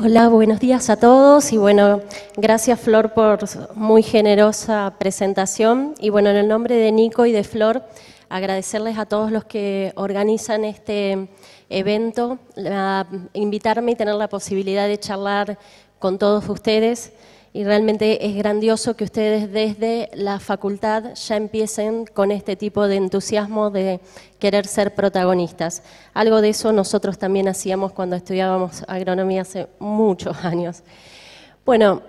Hola, buenos días a todos y bueno, gracias Flor por muy generosa presentación. Y bueno, en el nombre de Nico y de Flor, agradecerles a todos los que organizan este evento, invitarme y tener la posibilidad de charlar con todos ustedes y realmente es grandioso que ustedes desde la facultad ya empiecen con este tipo de entusiasmo de querer ser protagonistas. Algo de eso nosotros también hacíamos cuando estudiábamos agronomía hace muchos años. Bueno,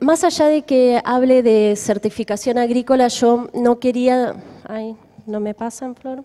más allá de que hable de certificación agrícola, yo no quería... Ay, ¿no me pasan, Flor?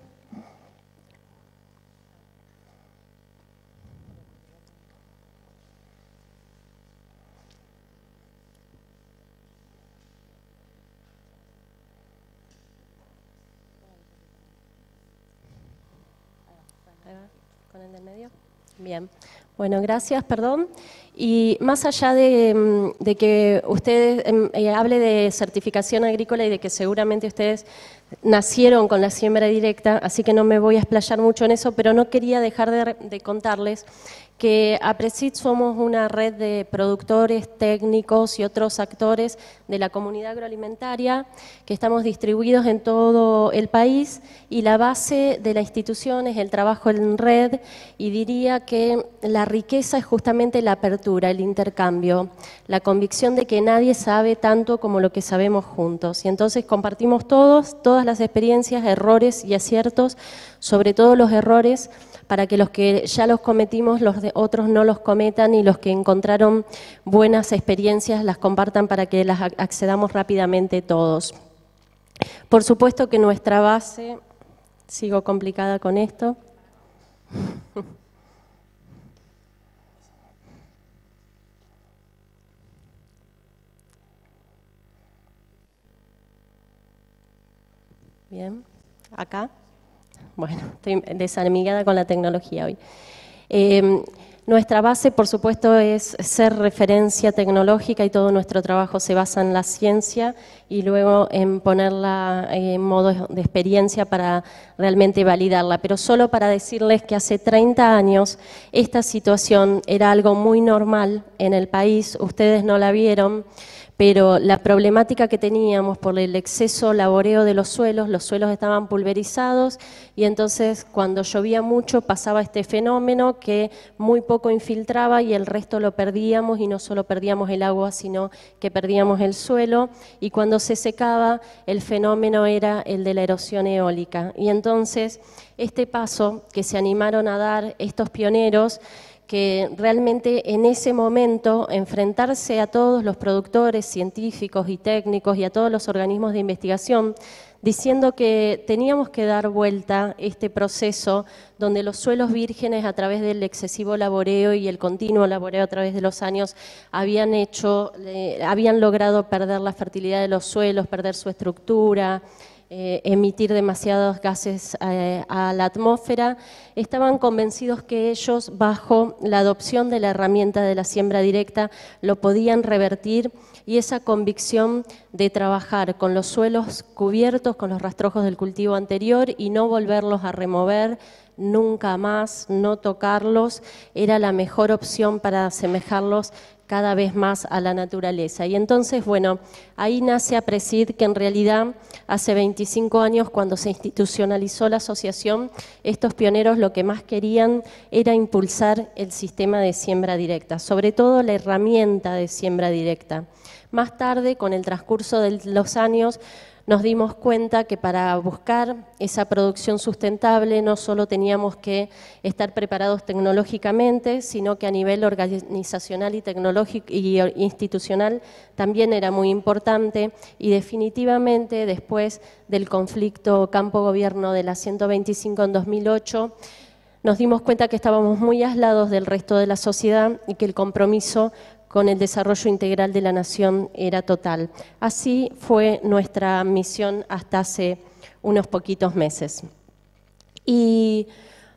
Bien, bueno, gracias, perdón. Y más allá de, mm, que usted em, eh, hable de certificación agrícola y de que seguramente ustedes nacieron con la siembra directa, así que no me voy a explayar mucho en eso, pero no quería dejar de contarles que APRESID somos una red de productores, técnicos y otros actores de la comunidad agroalimentaria que estamos distribuidos en todo el país y la base de la institución es el trabajo en red y diría que la riqueza es justamente la apertura, el intercambio, la convicción de que nadie sabe tanto como lo que sabemos juntos. Y entonces compartimos todos, todas las experiencias, errores y aciertos, sobre todo los errores para que los que ya los cometimos, los de otros no los cometan y los que encontraron buenas experiencias las compartan para que las accedamos rápidamente todos. Por supuesto que nuestra base, sigo complicada con esto, Bien, acá. Bueno, estoy desamigada con la tecnología hoy. Em, nuestra base, por supuesto, es ser referencia tecnológica y todo nuestro trabajo se basa en la ciencia y luego en ponerla en modo de experiencia para realmente validarla. Pero solo para decirles que hace 30 años esta situación era algo muy normal en el país, ustedes no la vieron pero la problemática que teníamos por el exceso laboreo de los suelos, los suelos estaban pulverizados y entonces cuando llovía mucho pasaba este fenómeno que muy poco infiltraba y el resto lo perdíamos y no solo perdíamos el agua, sino que perdíamos el suelo y cuando se secaba el fenómeno era el de la erosión eólica. Y entonces este paso que se animaron a dar estos pioneros, que realmente en ese momento enfrentarse a todos los productores científicos y técnicos y a todos los organismos de investigación diciendo que teníamos que dar vuelta este proceso donde los suelos vírgenes a través del excesivo laboreo y el continuo laboreo a través de los años habían hecho, eh, habían logrado perder la fertilidad de los suelos, perder su estructura, eh, emitir demasiados gases eh, a la atmósfera, estaban convencidos que ellos, bajo la adopción de la herramienta de la siembra directa, lo podían revertir y esa convicción de trabajar con los suelos cubiertos, con los rastrojos del cultivo anterior y no volverlos a remover, nunca más, no tocarlos, era la mejor opción para asemejarlos cada vez más a la naturaleza. Y entonces, bueno, ahí nace APRESID, que en realidad hace 25 años, cuando se institucionalizó la asociación, estos pioneros lo que más querían era impulsar el sistema de siembra directa, sobre todo la herramienta de siembra directa. Más tarde, con el transcurso de los años, nos dimos cuenta que para buscar esa producción sustentable no solo teníamos que estar preparados tecnológicamente, sino que a nivel organizacional y tecnológico y institucional también era muy importante. Y definitivamente después del conflicto campo-gobierno de la 125 en 2008 nos dimos cuenta que estábamos muy aislados del resto de la sociedad y que el compromiso con el desarrollo integral de la nación era total. Así fue nuestra misión hasta hace unos poquitos meses. Y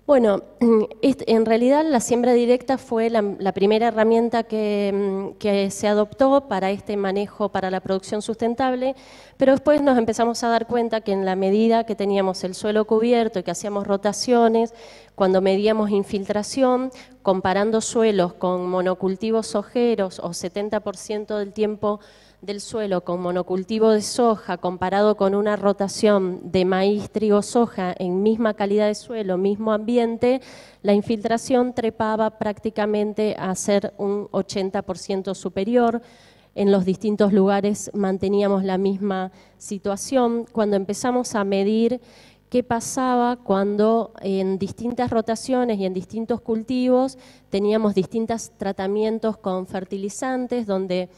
Bueno, en realidad la siembra directa fue la, primera herramienta mm, que, se adoptó para este manejo, para la producción sustentable, pero después nos empezamos a dar cuenta que en la medida que teníamos el suelo cubierto y que hacíamos rotaciones, cuando medíamos infiltración, comparando suelos con monocultivos ojeros o 70% del tiempo del suelo con monocultivo de soja comparado con una rotación de maíz, trigo, soja en misma calidad de suelo, mismo ambiente, la infiltración trepaba prácticamente a ser un 80% superior. En los distintos lugares manteníamos la misma situación. Cuando empezamos a medir qué pasaba cuando en distintas rotaciones y en distintos cultivos teníamos distintos tratamientos con fertilizantes, donde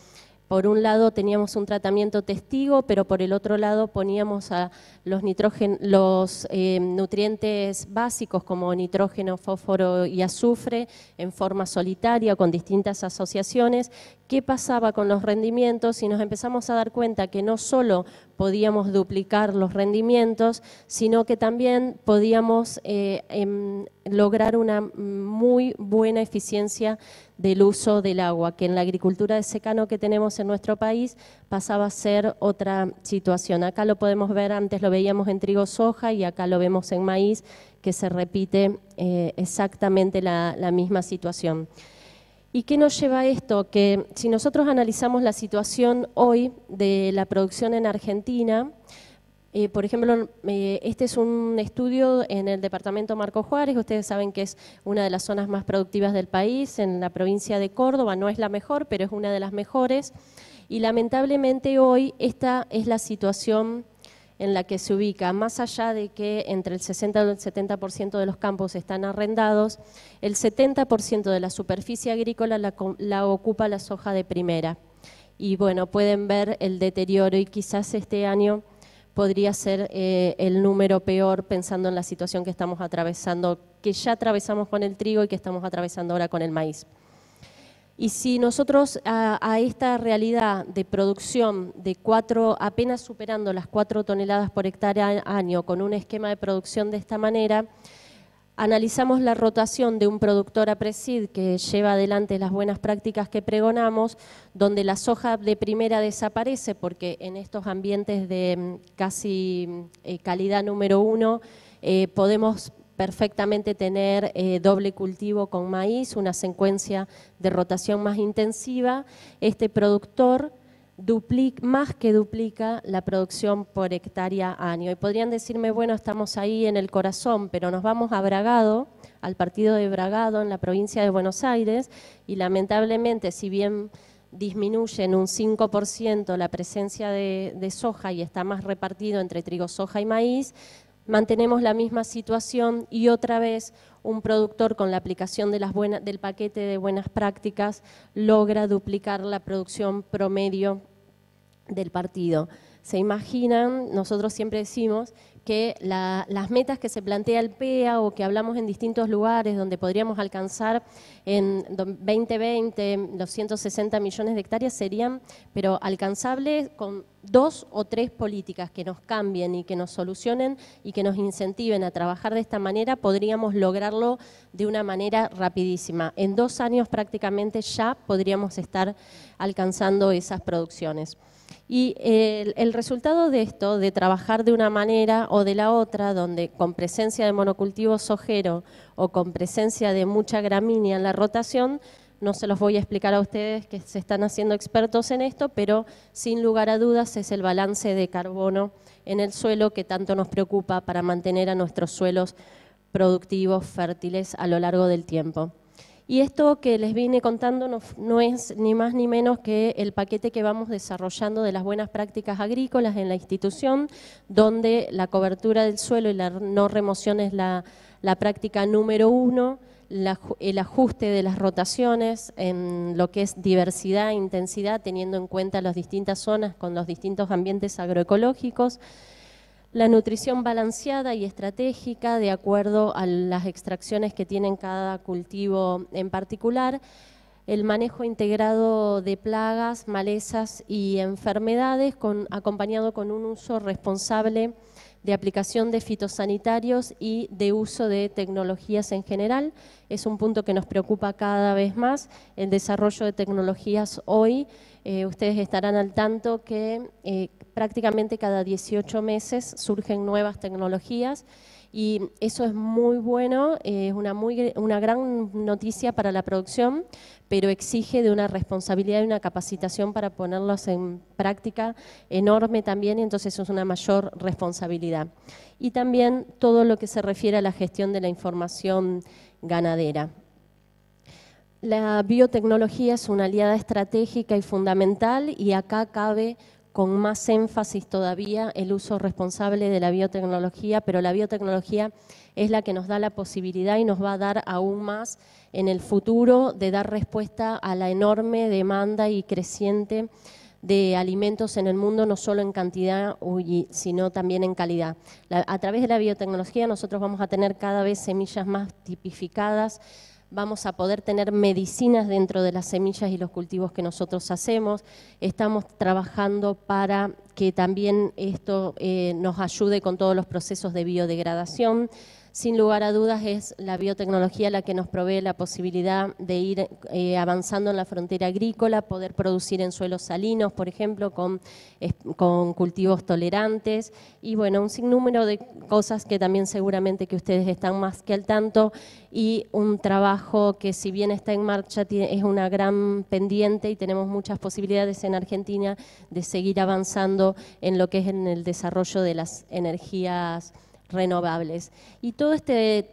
por un lado teníamos un tratamiento testigo, pero por el otro lado poníamos a los, los eh, nutrientes básicos como nitrógeno, fósforo y azufre en forma solitaria con distintas asociaciones. ¿Qué pasaba con los rendimientos? Y nos empezamos a dar cuenta que no solo podíamos duplicar los rendimientos, sino que también podíamos eh, em, lograr una muy buena eficiencia del uso del agua, que en la agricultura de secano que tenemos en nuestro país pasaba a ser otra situación. Acá lo podemos ver, antes lo veíamos en trigo soja y acá lo vemos en maíz, que se repite eh, exactamente la misma situación. ¿Y qué nos lleva a esto? Que si nosotros analizamos la situación hoy de la producción en Argentina, eh, por ejemplo, eh, este es un estudio en el departamento Marco Juárez, ustedes saben que es una de las zonas más productivas del país, en la provincia de Córdoba, no es la mejor, pero es una de las mejores, y lamentablemente hoy esta es la situación en la que se ubica, más allá de que entre el 60 y el 70% de los campos están arrendados, el 70% de la superficie agrícola la, ocupa la soja de primera. Y bueno, pueden ver el deterioro y quizás este año podría ser eh, el número peor pensando en la situación que estamos atravesando, que ya atravesamos con el trigo y que estamos atravesando ahora con el maíz. Y si nosotros a, esta realidad de producción de cuatro, apenas superando las cuatro toneladas por hectárea año, con un esquema de producción de esta manera, analizamos la rotación de un productor a Presid que lleva adelante las buenas prácticas que pregonamos, donde la soja de primera desaparece porque en estos ambientes de mm, casi eh, calidad número uno eh, podemos perfectamente tener eh, doble cultivo con maíz, una secuencia de rotación más intensiva. Este productor duplica, más que duplica la producción por hectárea año. Y podrían decirme, bueno, estamos ahí en el corazón, pero nos vamos a Bragado, al partido de Bragado en la provincia de Buenos Aires, y lamentablemente, si bien disminuye en un 5% la presencia de, de, soja y está más repartido entre trigo, soja y maíz, mantenemos la misma situación y otra vez un productor con la aplicación de las del paquete de buenas prácticas logra duplicar la producción promedio del partido. Se imaginan, nosotros siempre decimos que las metas que se plantea el PEA o que hablamos en distintos lugares donde podríamos alcanzar en 2020 los 160 millones de hectáreas serían, pero alcanzables con dos o tres políticas que nos cambien y que nos solucionen y que nos incentiven a trabajar de esta manera, podríamos lograrlo de una manera rapidísima. En dos años prácticamente ya podríamos estar alcanzando esas producciones. Y el, resultado de esto, de trabajar de una manera o de la otra, donde con presencia de monocultivo sojero o con presencia de mucha gramínea en la rotación, no se los voy a explicar a ustedes que se están haciendo expertos en esto, pero sin lugar a dudas es el balance de carbono en el suelo que tanto nos preocupa para mantener a nuestros suelos productivos, fértiles a lo largo del tiempo. Y esto que les vine contando no, es ni más ni menos que el paquete que vamos desarrollando de las buenas prácticas agrícolas en la institución, donde la cobertura del suelo y la no remoción es la, práctica número uno, el ajuste de las rotaciones en lo que es diversidad e intensidad, teniendo en cuenta las distintas zonas con los distintos ambientes agroecológicos, la nutrición balanceada y estratégica de acuerdo a las extracciones que tienen cada cultivo en particular, el manejo integrado de plagas, malezas y enfermedades acompañado con un uso responsable de aplicación de fitosanitarios y de uso de tecnologías en general. Es un punto que nos preocupa cada vez más, el desarrollo de tecnologías hoy. Eh, ustedes estarán al tanto que eh, prácticamente cada 18 meses surgen nuevas tecnologías y eso es muy bueno, es una, una gran noticia para la producción, pero exige de una responsabilidad y una capacitación para ponerlos en práctica enorme también, entonces es una mayor responsabilidad. Y también todo lo que se refiere a la gestión de la información ganadera. La biotecnología es una aliada estratégica y fundamental y acá cabe con más énfasis todavía el uso responsable de la biotecnología, pero la biotecnología es la que nos da la posibilidad y nos va a dar aún más en el futuro de dar respuesta a la enorme demanda y creciente de alimentos en el mundo, no solo en cantidad, sino también en calidad. a través de la biotecnología nosotros vamos a tener cada vez semillas más tipificadas, vamos a poder tener medicinas dentro de las semillas y los cultivos que nosotros hacemos. Estamos trabajando para que también esto eh, nos ayude con todos los procesos de biodegradación sin lugar a dudas es la biotecnología la que nos provee la posibilidad de ir eh, avanzando en la frontera agrícola, poder producir en suelos salinos, por ejemplo, con, cultivos tolerantes y bueno, un sinnúmero de cosas que también seguramente que ustedes están más que al tanto y un trabajo que si bien está en marcha es una gran pendiente y tenemos muchas posibilidades en Argentina de seguir avanzando en lo que es en el desarrollo de las energías renovables. Y todo este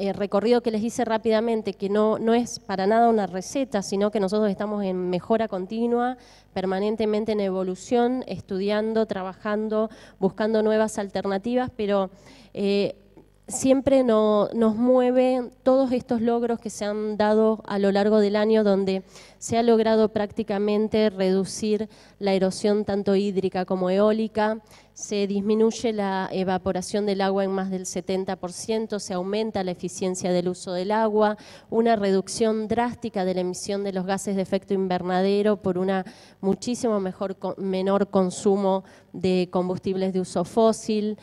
eh, recorrido que les hice rápidamente, que no, no es para nada una receta, sino que nosotros estamos en mejora continua, permanentemente en evolución, estudiando, trabajando, buscando nuevas alternativas, pero eh, siempre nos mueve todos estos logros que se han dado a lo largo del año, donde se ha logrado prácticamente reducir la erosión tanto hídrica como eólica, se disminuye la evaporación del agua en más del 70%, se aumenta la eficiencia del uso del agua, una reducción drástica de la emisión de los gases de efecto invernadero por una muchísimo mejor, menor consumo de combustibles de uso fósil,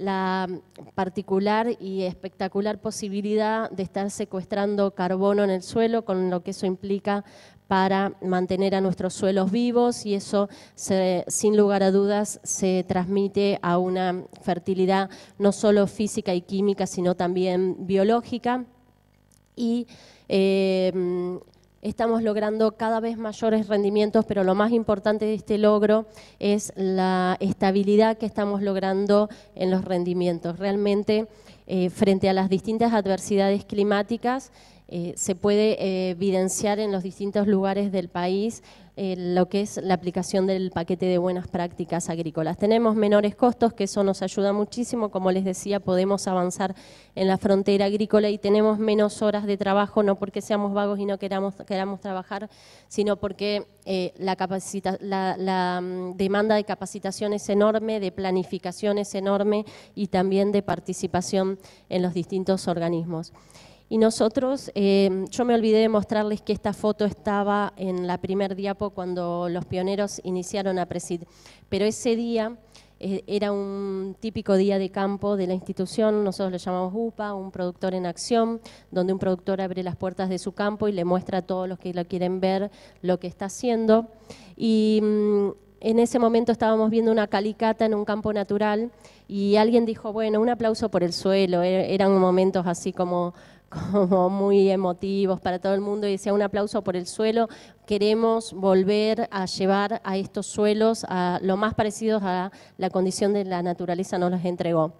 la particular y espectacular posibilidad de estar secuestrando carbono en el suelo, con lo que eso implica para mantener a nuestros suelos vivos y eso, sin lugar a dudas, se transmite a una fertilidad no solo física y química, sino también biológica. Y eh, estamos logrando cada vez mayores rendimientos, pero lo más importante de este logro es la estabilidad que estamos logrando en los rendimientos. Realmente, eh, frente a las distintas adversidades climáticas, eh, se puede eh, evidenciar en los distintos lugares del país eh, lo que es la aplicación del paquete de buenas prácticas agrícolas. Tenemos menores costos, que eso nos ayuda muchísimo, como les decía, podemos avanzar en la frontera agrícola y tenemos menos horas de trabajo, no porque seamos vagos y no queramos, queramos trabajar, sino porque la, la, mm, demanda de capacitación es enorme, de planificación es enorme y también de participación en los distintos organismos. Y nosotros, eh, yo me olvidé de mostrarles que esta foto estaba en la primer diapo cuando los pioneros iniciaron a Presid, pero ese día eh, era un típico día de campo de la institución, nosotros lo llamamos UPA, un productor en acción, donde un productor abre las puertas de su campo y le muestra a todos los que lo quieren ver lo que está haciendo. Y mm, en ese momento estábamos viendo una calicata en un campo natural y alguien dijo, bueno, un aplauso por el suelo, e-, eran momentos así como como muy emotivos para todo el mundo y decía un aplauso por el suelo. Queremos volver a llevar a estos suelos a lo más parecidos a la condición de la naturaleza nos los entregó.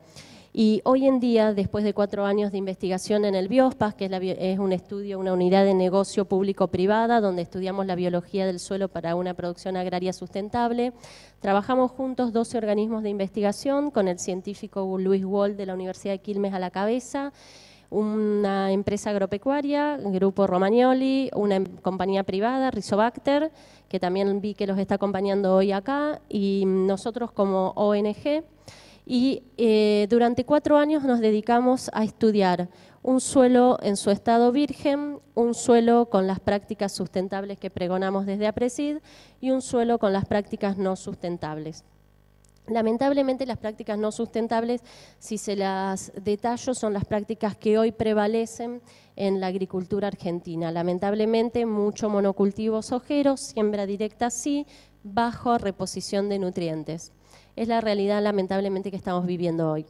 Y hoy en día, después de cuatro años de investigación en el BIOSPAS, que es, un estudio, una unidad de negocio público-privada, donde estudiamos la biología del suelo para una producción agraria sustentable, trabajamos juntos 12 organismos de investigación, con el científico Luis Wall de la Universidad de Quilmes a la cabeza, una empresa agropecuaria, Grupo Romagnoli, una em, compañía privada, Rizobacter, que también vi que los está acompañando hoy acá, y nosotros como ONG. Y eh, durante cuatro años nos dedicamos a estudiar un suelo en su estado virgen, un suelo con las prácticas sustentables que pregonamos desde APRESID y un suelo con las prácticas no sustentables. Lamentablemente las prácticas no sustentables, si se las detallo, son las prácticas que hoy prevalecen en la agricultura argentina. Lamentablemente mucho monocultivo sojeros, siembra directa sí, bajo reposición de nutrientes. Es la realidad lamentablemente que estamos viviendo hoy.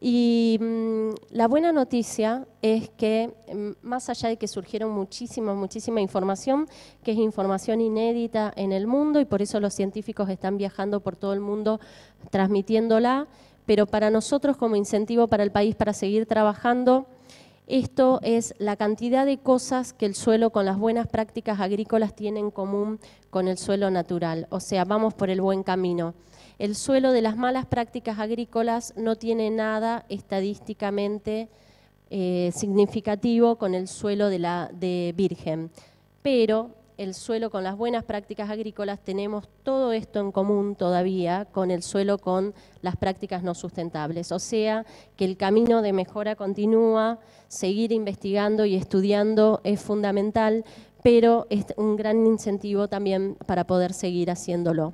Y mm, la buena noticia es que, mm, más allá de que surgieron muchísima, muchísima información, que es información inédita en el mundo y por eso los científicos están viajando por todo el mundo transmitiéndola, pero para nosotros como incentivo para el país para seguir trabajando, esto es la cantidad de cosas que el suelo con las buenas prácticas agrícolas tiene en común con el suelo natural. O sea, vamos por el buen camino. El suelo de las malas prácticas agrícolas no tiene nada estadísticamente eh, significativo con el suelo de, la, de virgen, pero el suelo con las buenas prácticas agrícolas tenemos todo esto en común todavía con el suelo con las prácticas no sustentables. O sea, que el camino de mejora continúa, seguir investigando y estudiando es fundamental, pero es un gran incentivo también para poder seguir haciéndolo.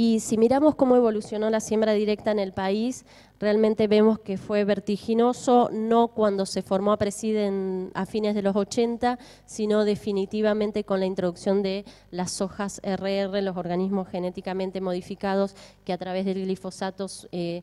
Y si miramos cómo evolucionó la siembra directa en el país, realmente vemos que fue vertiginoso, no cuando se formó a Presiden a fines de los 80, sino definitivamente con la introducción de las sojas RR, los organismos genéticamente modificados que a través del glifosato eh,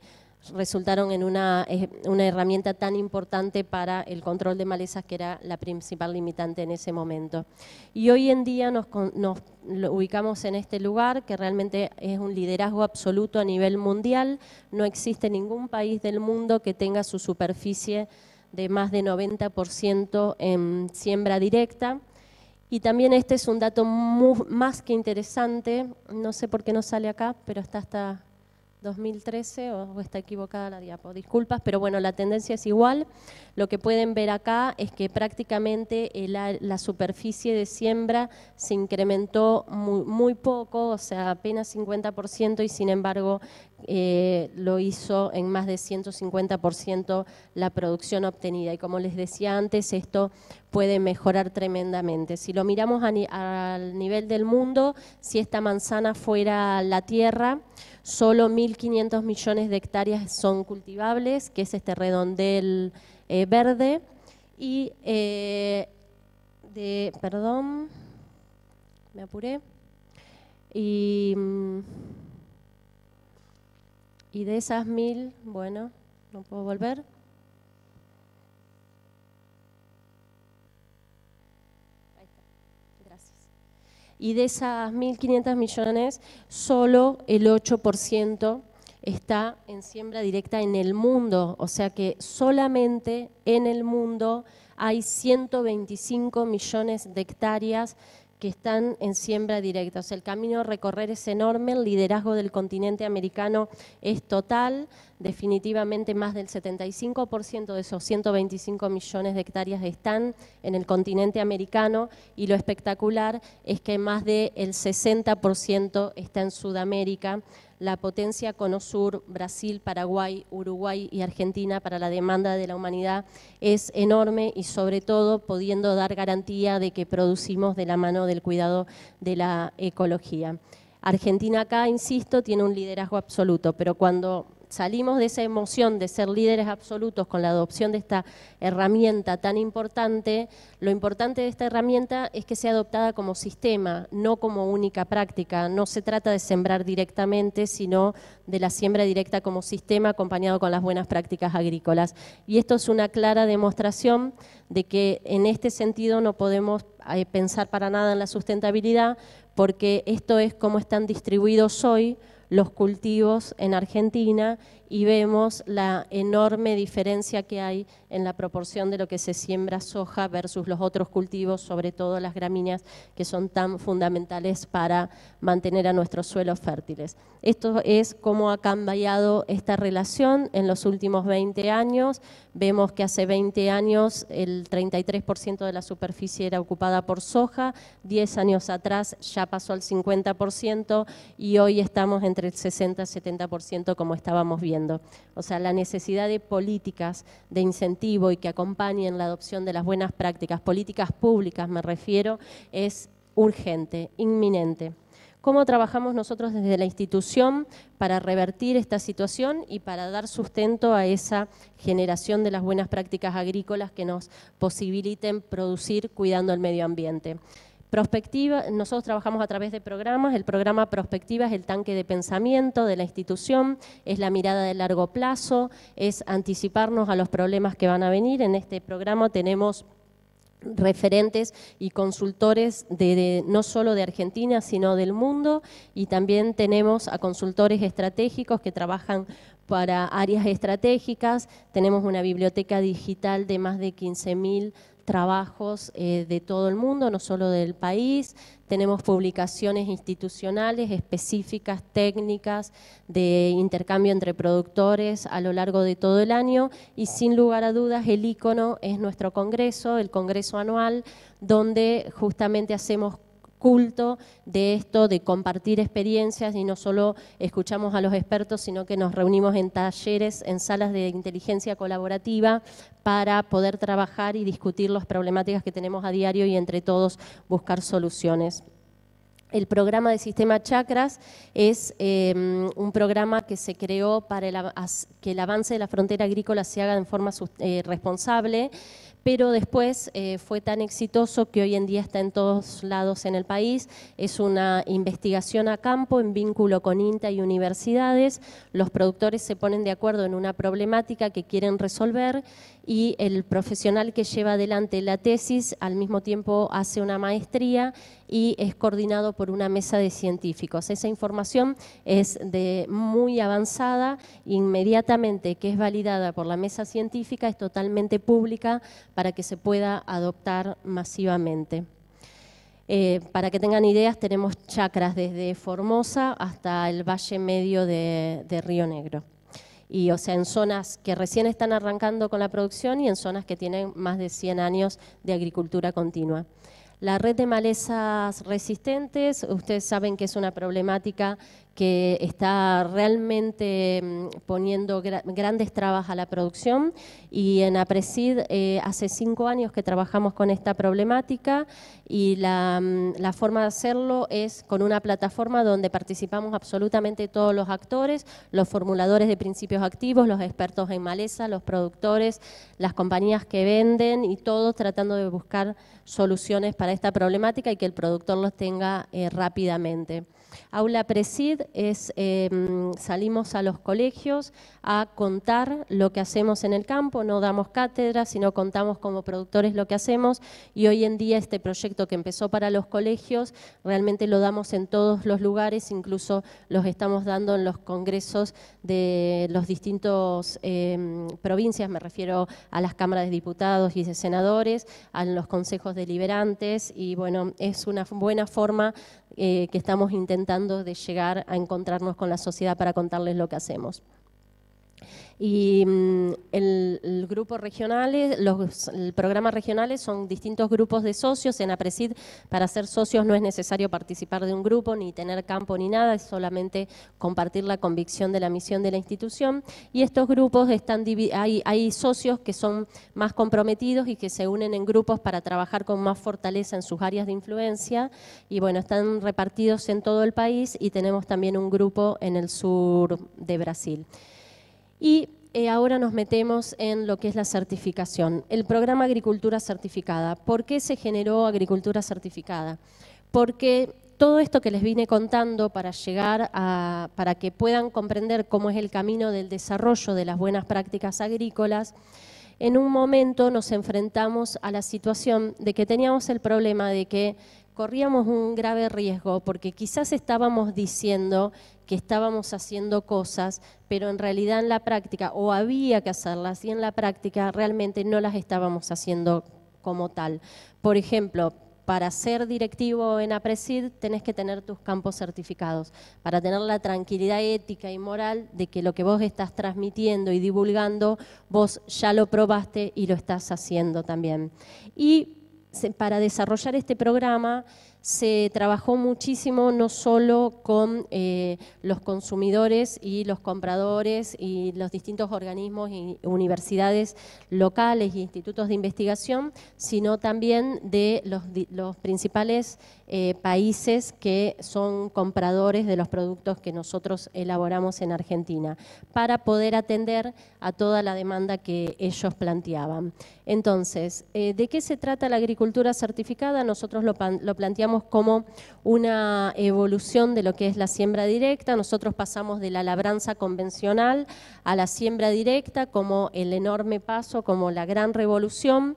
resultaron en una, eh, una, herramienta tan importante para el control de malezas que era la principal limitante en ese momento. Y hoy en día nos, nos ubicamos en este lugar que realmente es un liderazgo absoluto a nivel mundial. No existe ningún país del mundo que tenga su superficie de más de 90% en siembra directa. Y también este es un dato más que interesante, no sé por qué no sale acá, pero está hasta 2013 o está equivocada la diapo, disculpas, pero bueno, la tendencia es igual. Lo que pueden ver acá es que prácticamente la, superficie de siembra se incrementó muy, poco, o sea, apenas 50% y sin embargo eh, lo hizo en más de 150% la producción obtenida. Y como les decía antes, esto puede mejorar tremendamente. Si lo miramos al nivel del mundo, si esta manzana fuera la tierra, Solo 1.500 millones de hectáreas son cultivables, que es este redondel eh, verde. Y eh, de, perdón, me apuré. Y, mm, y de esas mil, bueno, no puedo volver. y de esas 1.500 millones, solo el 8% está en siembra directa en el mundo, o sea que solamente en el mundo hay 125 millones de hectáreas que están en siembra directa. O sea, el camino a recorrer es enorme, el liderazgo del continente americano es total, definitivamente más del 75% de esos 125 millones de hectáreas están en el continente americano y lo espectacular es que más del 60% está en Sudamérica, la potencia Cono Sur, Brasil, Paraguay, Uruguay y Argentina para la demanda de la humanidad es enorme y sobre todo pudiendo dar garantía de que producimos de la mano del cuidado de la ecología. Argentina acá, insisto, tiene un liderazgo absoluto, pero cuando salimos de esa emoción de ser líderes absolutos con la adopción de esta herramienta tan importante, lo importante de esta herramienta es que sea adoptada como sistema, no como única práctica. No se trata de sembrar directamente, sino de la siembra directa como sistema acompañado con las buenas prácticas agrícolas. Y esto es una clara demostración de que en este sentido no podemos eh, pensar para nada en la sustentabilidad, porque esto es como están distribuidos hoy los cultivos en Argentina y vemos la enorme diferencia que hay en la proporción de lo que se siembra soja versus los otros cultivos, sobre todo las gramíneas, que son tan fundamentales para mantener a nuestros suelos fértiles. Esto es cómo ha cambiado esta relación en los últimos 20 años. Vemos que hace 20 años el 33% de la superficie era ocupada por soja, 10 años atrás ya pasó al 50% y hoy estamos entre el 60 y 70% como estábamos viendo. O sea, la necesidad de políticas de incentivo y que acompañen la adopción de las buenas prácticas, políticas públicas me refiero, es urgente, inminente. Cómo trabajamos nosotros desde la institución para revertir esta situación y para dar sustento a esa generación de las buenas prácticas agrícolas que nos posibiliten producir cuidando el medio ambiente. Prospectiva, nosotros trabajamos a través de programas, el programa Prospectiva es el tanque de pensamiento de la institución, es la mirada de largo plazo, es anticiparnos a los problemas que van a venir. En este programa tenemos referentes y consultores de, no solo de Argentina, sino del mundo, y también tenemos a consultores estratégicos que trabajan para áreas estratégicas, tenemos una biblioteca digital de más de 15.000 trabajos eh, de todo el mundo, no solo del país. Tenemos publicaciones institucionales específicas, técnicas, de intercambio entre productores a lo largo de todo el año y sin lugar a dudas el icono es nuestro congreso, el congreso anual, donde justamente hacemos culto de esto, de compartir experiencias y no solo escuchamos a los expertos, sino que nos reunimos en talleres, en salas de inteligencia colaborativa para poder trabajar y discutir las problemáticas que tenemos a diario y entre todos buscar soluciones. El programa de Sistema Chakras es em, un programa que se creó para que el avance de la frontera agrícola se haga en forma eh, responsable pero después eh, fue tan exitoso que hoy en día está en todos lados en el país. Es una investigación a campo en vínculo con INTA y universidades. Los productores se ponen de acuerdo en una problemática que quieren resolver y el profesional que lleva adelante la tesis al mismo tiempo hace una maestría y es coordinado por una mesa de científicos. Esa información es de muy avanzada, inmediatamente que es validada por la mesa científica es totalmente pública para que se pueda adoptar masivamente. Eh, para que tengan ideas, tenemos chacras desde Formosa hasta el Valle Medio de Río Negro y o sea, en zonas que recién están arrancando con la producción y en zonas que tienen más de 100 años de agricultura continua. La red de malezas resistentes, ustedes saben que es una problemática que está realmente mm, poniendo grandes trabas a la producción y en APRESID eh, hace cinco años que trabajamos con esta problemática y mm, la, forma de hacerlo es con una plataforma donde participamos absolutamente todos los actores, los formuladores de principios activos, los expertos en maleza, los productores, las compañías que venden y todos tratando de buscar soluciones para esta problemática y que el productor los tenga eh, rápidamente. Aula Presid es, em, salimos a los colegios a contar lo que hacemos en el campo, no damos cátedra, sino contamos como productores lo que hacemos. Y hoy en día este proyecto que empezó para los colegios realmente lo damos en todos los lugares, incluso los estamos dando en los congresos de los distintos em, provincias, me refiero a las cámaras de diputados y de senadores, a los consejos deliberantes. Y bueno, es una buena forma eh, que estamos intentando de llegar a encontrarnos con la sociedad para contarles lo que hacemos. Y mm, el, grupo regionales, los programas regionales son distintos grupos de socios. En APRESID, para ser socios no es necesario participar de un grupo, ni tener campo, ni nada, es solamente compartir la convicción de la misión de la institución. Y estos grupos están hay, hay socios que son más comprometidos y que se unen en grupos para trabajar con más fortaleza en sus áreas de influencia. Y bueno, están repartidos en todo el país y tenemos también un grupo en el sur de Brasil. Y eh, ahora nos metemos en lo que es la certificación. El programa Agricultura Certificada. ¿Por qué se generó Agricultura Certificada? Porque todo esto que les vine contando para llegar a, para que puedan comprender cómo es el camino del desarrollo de las buenas prácticas agrícolas, en un momento nos enfrentamos a la situación de que teníamos el problema de que corríamos un grave riesgo porque quizás estábamos diciendo que estábamos haciendo cosas, pero en realidad en la práctica, o había que hacerlas, y en la práctica realmente no las estábamos haciendo como tal. Por ejemplo, para ser directivo en APRESID tenés que tener tus campos certificados, para tener la tranquilidad ética y moral de que lo que vos estás transmitiendo y divulgando, vos ya lo probaste y lo estás haciendo también. Y para desarrollar este programa se trabajó muchísimo no solo con eh, los consumidores y los compradores y los distintos organismos y universidades locales e institutos de investigación, sino también de los, principales eh, países que son compradores de los productos que nosotros elaboramos en Argentina, para poder atender a toda la demanda que ellos planteaban. Entonces, eh, ¿de qué se trata la agricultura certificada? Nosotros lo planteamos como una evolución de lo que es la siembra directa. Nosotros pasamos de la labranza convencional a la siembra directa como el enorme paso, como la gran revolución.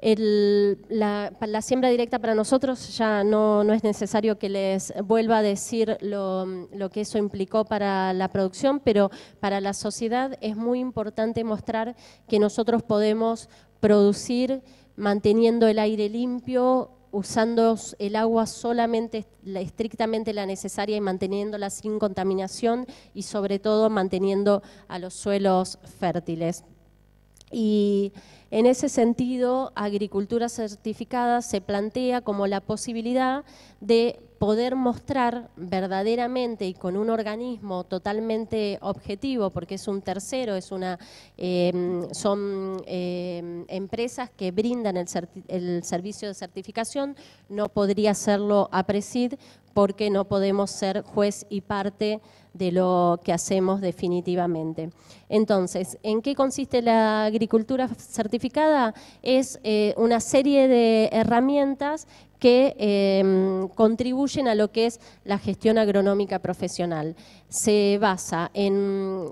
la, siembra directa para nosotros ya no, es necesario que les vuelva a decir lo, que eso implicó para la producción, pero para la sociedad es muy importante mostrar que nosotros podemos producir manteniendo el aire limpio, usando el agua solamente estrictamente la necesaria y manteniéndola sin contaminación y sobre todo manteniendo a los suelos fértiles. En ese sentido, agricultura certificada se plantea como la posibilidad de poder mostrar verdaderamente y con un organismo totalmente objetivo, porque es un tercero, es una, em, son em, empresas que brindan el, el, servicio de certificación, no podría hacerlo APRESID porque no podemos ser juez y parte de lo que hacemos definitivamente. Entonces, ¿en qué consiste la agricultura certificada? Es eh, una serie de herramientas que em, contribuyen a lo que es la gestión agronómica profesional. Se basa en,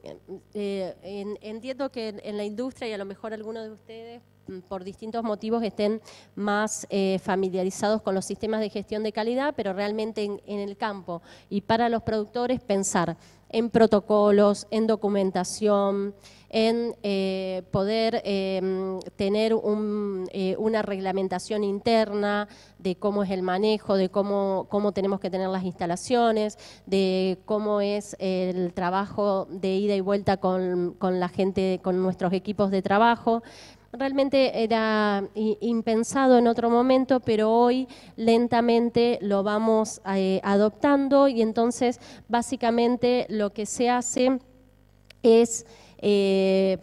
eh, entiendo que en la industria y a lo mejor algunos de ustedes Mm, por distintos motivos estén más eh, familiarizados con los sistemas de gestión de calidad, pero realmente en, el campo y para los productores pensar en protocolos, en documentación, en eh, poder em, tener eh, una reglamentación interna de cómo es el manejo, de cómo, cómo tenemos que tener las instalaciones, de cómo es el trabajo de ida y vuelta con, con la gente, con nuestros equipos de trabajo. Realmente era impensado en otro momento, pero hoy lentamente lo vamos eh, adoptando y entonces básicamente lo que se hace es... Eh,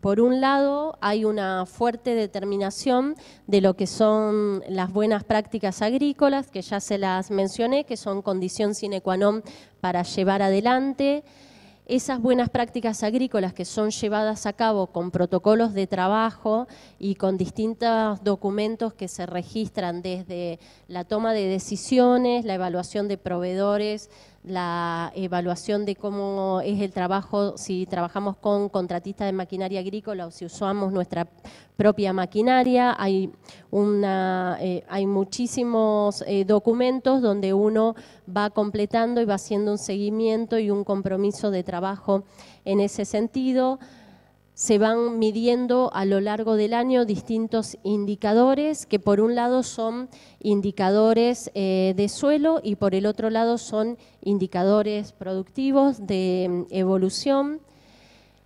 por un lado, hay una fuerte determinación de lo que son las buenas prácticas agrícolas, que ya se las mencioné, que son condición sine qua non para llevar adelante. Esas buenas prácticas agrícolas que son llevadas a cabo con protocolos de trabajo y con distintos documentos que se registran desde la toma de decisiones, la evaluación de proveedores, la evaluación de cómo es el trabajo, si trabajamos con contratistas de maquinaria agrícola o si usamos nuestra propia maquinaria. Hay, una, eh, hay muchísimos eh, documentos donde uno va completando y va haciendo un seguimiento y un compromiso de trabajo en ese sentido se van midiendo a lo largo del año distintos indicadores que por un lado son indicadores eh, de suelo y por el otro lado son indicadores productivos de mm, evolución.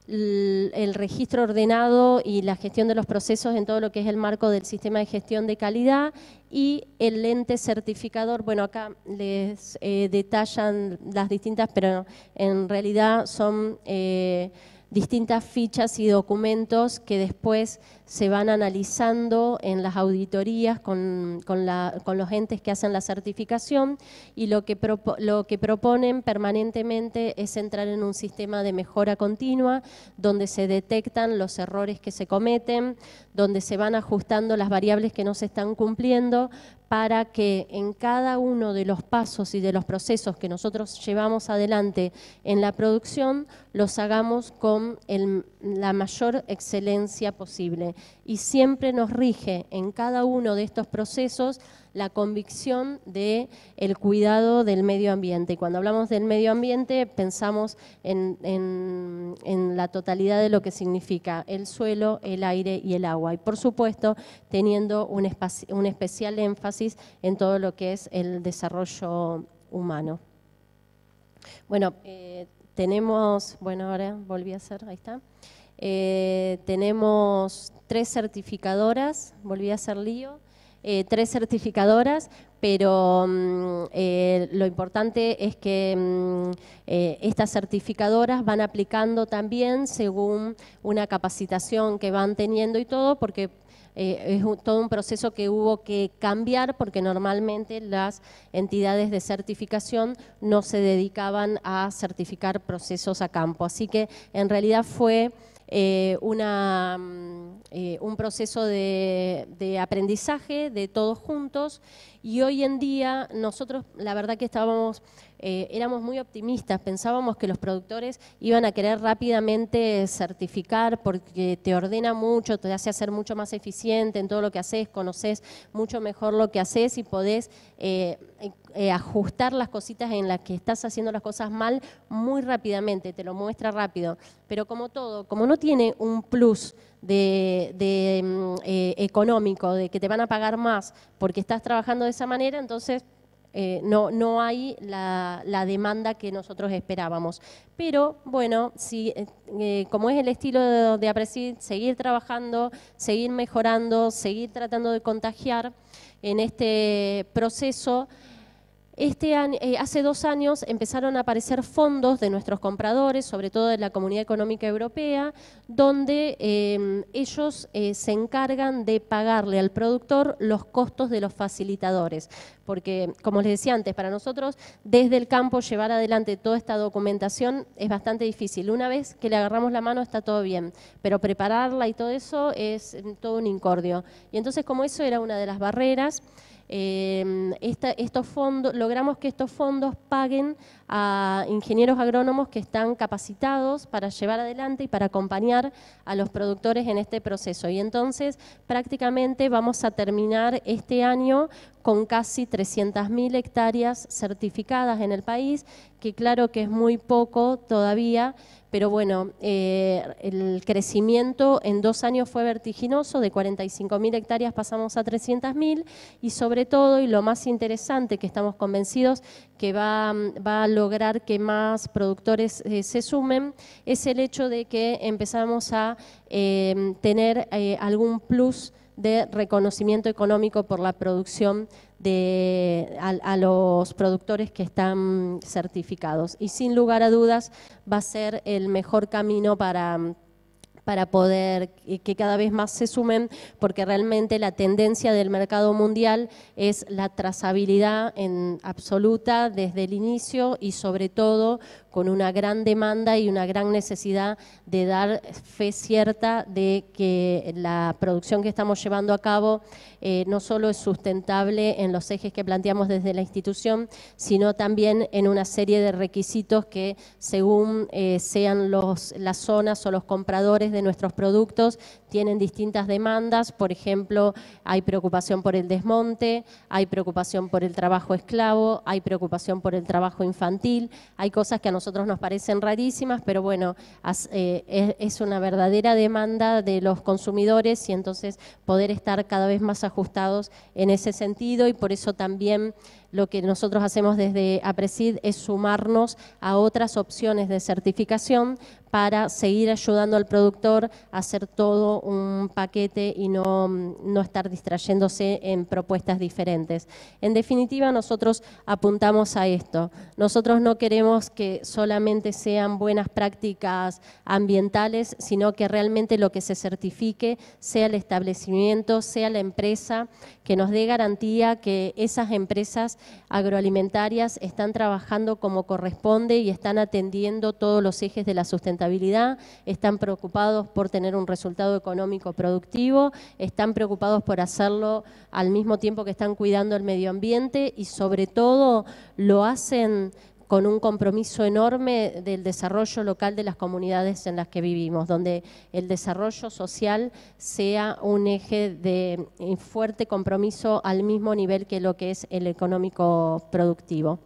El registro ordenado y la gestión de los procesos en todo lo que es el marco del sistema de gestión de calidad y el lente certificador, bueno acá les eh, detallan las distintas, pero en realidad son eh, distintas fichas y documentos que después se van analizando en las auditorías con, los entes que hacen la certificación y lo que, lo que proponen permanentemente es entrar en un sistema de mejora continua donde se detectan los errores que se cometen, donde se van ajustando las variables que no se están cumpliendo para que en cada uno de los pasos y de los procesos que nosotros llevamos adelante en la producción los hagamos con la mayor excelencia posible. Y siempre nos rige en cada uno de estos procesos la convicción de el cuidado del medio ambiente. Y cuando hablamos del medio ambiente pensamos en, la totalidad de lo que significa el suelo, el aire y el agua. Y por supuesto teniendo un, un especial énfasis en todo lo que es el desarrollo humano. Bueno, eh, tenemos, bueno, ahora volví a hacer, ahí está. Eh, tenemos tres certificadoras, volví a hacer lío. Eh, tres certificadoras, pero mm, eh, lo importante es que mm, eh, estas certificadoras van aplicando también según una capacitación que van teniendo y todo, porque es todo un proceso que hubo que cambiar porque normalmente las entidades de certificación no se dedicaban a certificar procesos a campo. Así que en realidad fue eh, una, mm, eh, un proceso de, de, aprendizaje de todos juntos. Y hoy en día nosotros la verdad que estábamos eh, éramos muy optimistas, pensábamos que los productores iban a querer rápidamente certificar porque te ordena mucho, te hace ser mucho más eficiente en todo lo que haces, conoces mucho mejor lo que haces y podés eh, eh, ajustar las cositas en las que estás haciendo las cosas mal muy rápidamente, te lo muestra rápido. Pero como todo, como no tiene un plus de, mm, económico, de que te van a pagar más porque estás trabajando de esa manera, entonces eh, no, no hay la, demanda que nosotros esperábamos. Pero bueno, si, eh, eh, como es el estilo de, de seguir trabajando, seguir mejorando, seguir tratando de contagiar en este proceso, este eh, hace dos años empezaron a aparecer fondos de nuestros compradores, sobre todo de la Comunidad Económica Europea, donde em, ellos eh, se encargan de pagarle al productor los costos de los facilitadores. Porque, como les decía antes, para nosotros desde el campo llevar adelante toda esta documentación es bastante difícil. Una vez que le agarramos la mano está todo bien, pero prepararla y todo eso es mm, todo un incordio. Y entonces, como eso era una de las barreras, Em, estos fondos, logramos que estos fondos paguen a ingenieros agrónomos que están capacitados para llevar adelante y para acompañar a los productores en este proceso. Y entonces prácticamente vamos a terminar este año con casi 300.000 hectáreas certificadas en el país, que claro que es muy poco todavía, pero bueno, eh, el crecimiento en dos años fue vertiginoso, de 45.000 hectáreas pasamos a 300.000 y sobre todo, y lo más interesante que estamos convencidos que va, a lograr que más productores eh, se sumen, es el hecho de que empezamos a eh, tener algún plus de reconocimiento económico por la producción de, a, los productores que están certificados. Y sin lugar a dudas va a ser el mejor camino para para poder que cada vez más se sumen, porque realmente la tendencia del mercado mundial es la trazabilidad en absoluta desde el inicio y sobre todo con una gran demanda y una gran necesidad de dar fe cierta de que la producción que estamos llevando a cabo eh, no solo es sustentable en los ejes que planteamos desde la institución, sino también en una serie de requisitos que según eh, sean los, las zonas o los compradores de nuestros productos, tienen distintas demandas, por ejemplo, hay preocupación por el desmonte, hay preocupación por el trabajo esclavo, hay preocupación por el trabajo infantil, hay cosas que a nosotros nos parecen rarísimas, pero bueno, eh, es una verdadera demanda de los consumidores y entonces poder estar cada vez más ajustados en ese sentido. Y por eso también lo que nosotros hacemos desde APRESID es sumarnos a otras opciones de certificación para seguir ayudando al productor a hacer todo un paquete y no, no estar distrayéndose en propuestas diferentes. En definitiva, nosotros apuntamos a esto. Nosotros no queremos que solamente sean buenas prácticas ambientales, sino que realmente lo que se certifique sea el establecimiento, sea la empresa, que nos dé garantía que esas empresas agroalimentarias están trabajando como corresponde y están atendiendo todos los ejes de la sustentabilidad, están preocupados por tener un resultado económico productivo, están preocupados por hacerlo al mismo tiempo que están cuidando el medio ambiente y sobre todo lo hacen con un compromiso enorme del desarrollo local de las comunidades en las que vivimos, donde el desarrollo social sea un eje de fuerte compromiso al mismo nivel que lo que es el económico productivo.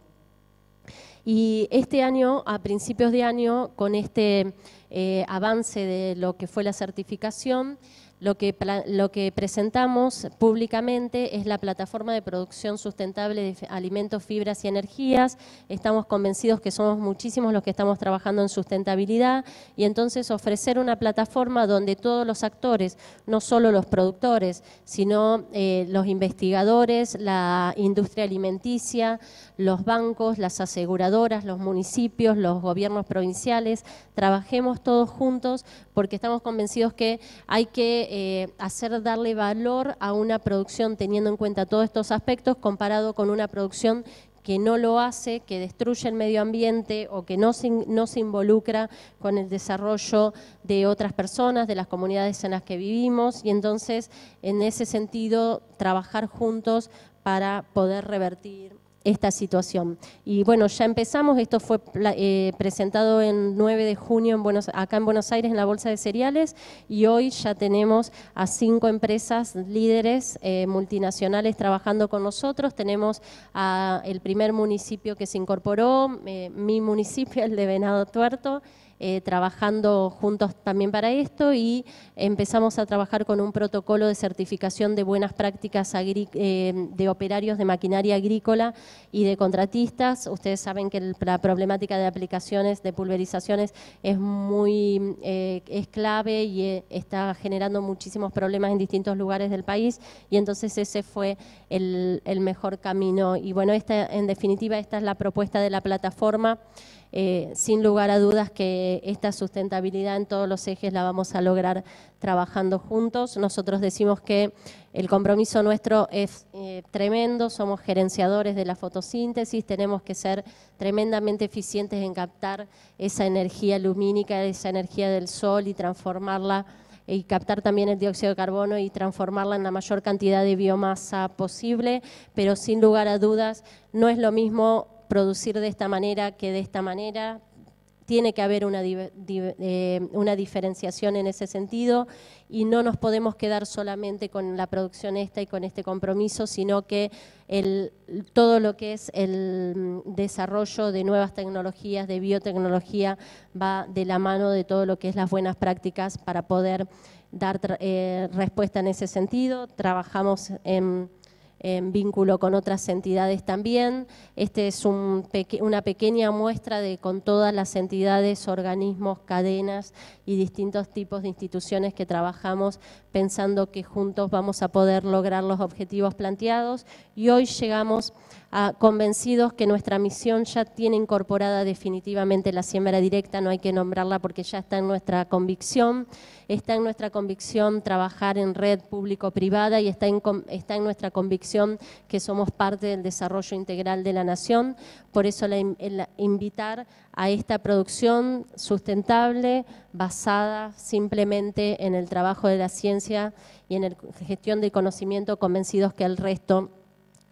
Y este año, a principios de año, con este eh, avance de lo que fue la certificación, lo que, lo que presentamos públicamente es la plataforma de producción sustentable de alimentos, fibras y energías. Estamos convencidos que somos muchísimos los que estamos trabajando en sustentabilidad y entonces ofrecer una plataforma donde todos los actores, no solo los productores, sino eh, los investigadores, la industria alimenticia, los bancos, las aseguradoras, los municipios, los gobiernos provinciales, trabajemos todos juntos porque estamos convencidos que hay que eh, hacer darle valor a una producción teniendo en cuenta todos estos aspectos comparado con una producción que no lo hace, que destruye el medio ambiente o que no se, no se involucra con el desarrollo de otras personas, de las comunidades en las que vivimos. Y entonces en ese sentido trabajar juntos para poder revertir esta situación. Y bueno, ya empezamos, esto fue eh, presentado el 9 de junio en Buenos, acá en Buenos Aires en la Bolsa de Cereales y hoy ya tenemos a cinco empresas líderes eh, multinacionales trabajando con nosotros. Tenemos el primer municipio que se incorporó, eh, mi municipio, el de Venado Tuerto, eh, trabajando juntos también para esto y empezamos a trabajar con un protocolo de certificación de buenas prácticas eh, de operarios de maquinaria agrícola y de contratistas. Ustedes saben que la problemática de aplicaciones, de pulverizaciones es muy eh, es clave y está generando muchísimos problemas en distintos lugares del país y entonces ese fue el, el mejor camino. Y bueno, esta, en definitiva esta es la propuesta de la plataforma. Eh, sin lugar a dudas que esta sustentabilidad en todos los ejes la vamos a lograr trabajando juntos. Nosotros decimos que el compromiso nuestro es eh, tremendo, somos gerenciadores de la fotosíntesis, tenemos que ser tremendamente eficientes en captar esa energía lumínica, esa energía del sol y transformarla y captar también el dióxido de carbono y transformarla en la mayor cantidad de biomasa posible, pero sin lugar a dudas no es lo mismo producir de esta manera que de esta manera. Tiene que haber una, eh, una diferenciación en ese sentido y no nos podemos quedar solamente con la producción esta y con este compromiso, sino que el, todo lo que es el desarrollo de nuevas tecnologías, de biotecnología, va de la mano de todo lo que es las buenas prácticas para poder dar eh, respuesta en ese sentido. Trabajamos en en vínculo con otras entidades también. Este es una pequeña muestra de con todas las entidades, organismos, cadenas y distintos tipos de instituciones que trabajamos pensando que juntos vamos a poder lograr los objetivos planteados y hoy llegamos a convencidos que nuestra misión ya tiene incorporada definitivamente la siembra directa, no hay que nombrarla porque ya está en nuestra convicción, está en nuestra convicción trabajar en red público-privada y está en, está en nuestra convicción que somos parte del desarrollo integral de la nación, por eso la, invitar a esta producción sustentable basada simplemente en el trabajo de la ciencia y en la gestión de conocimiento, convencidos que el resto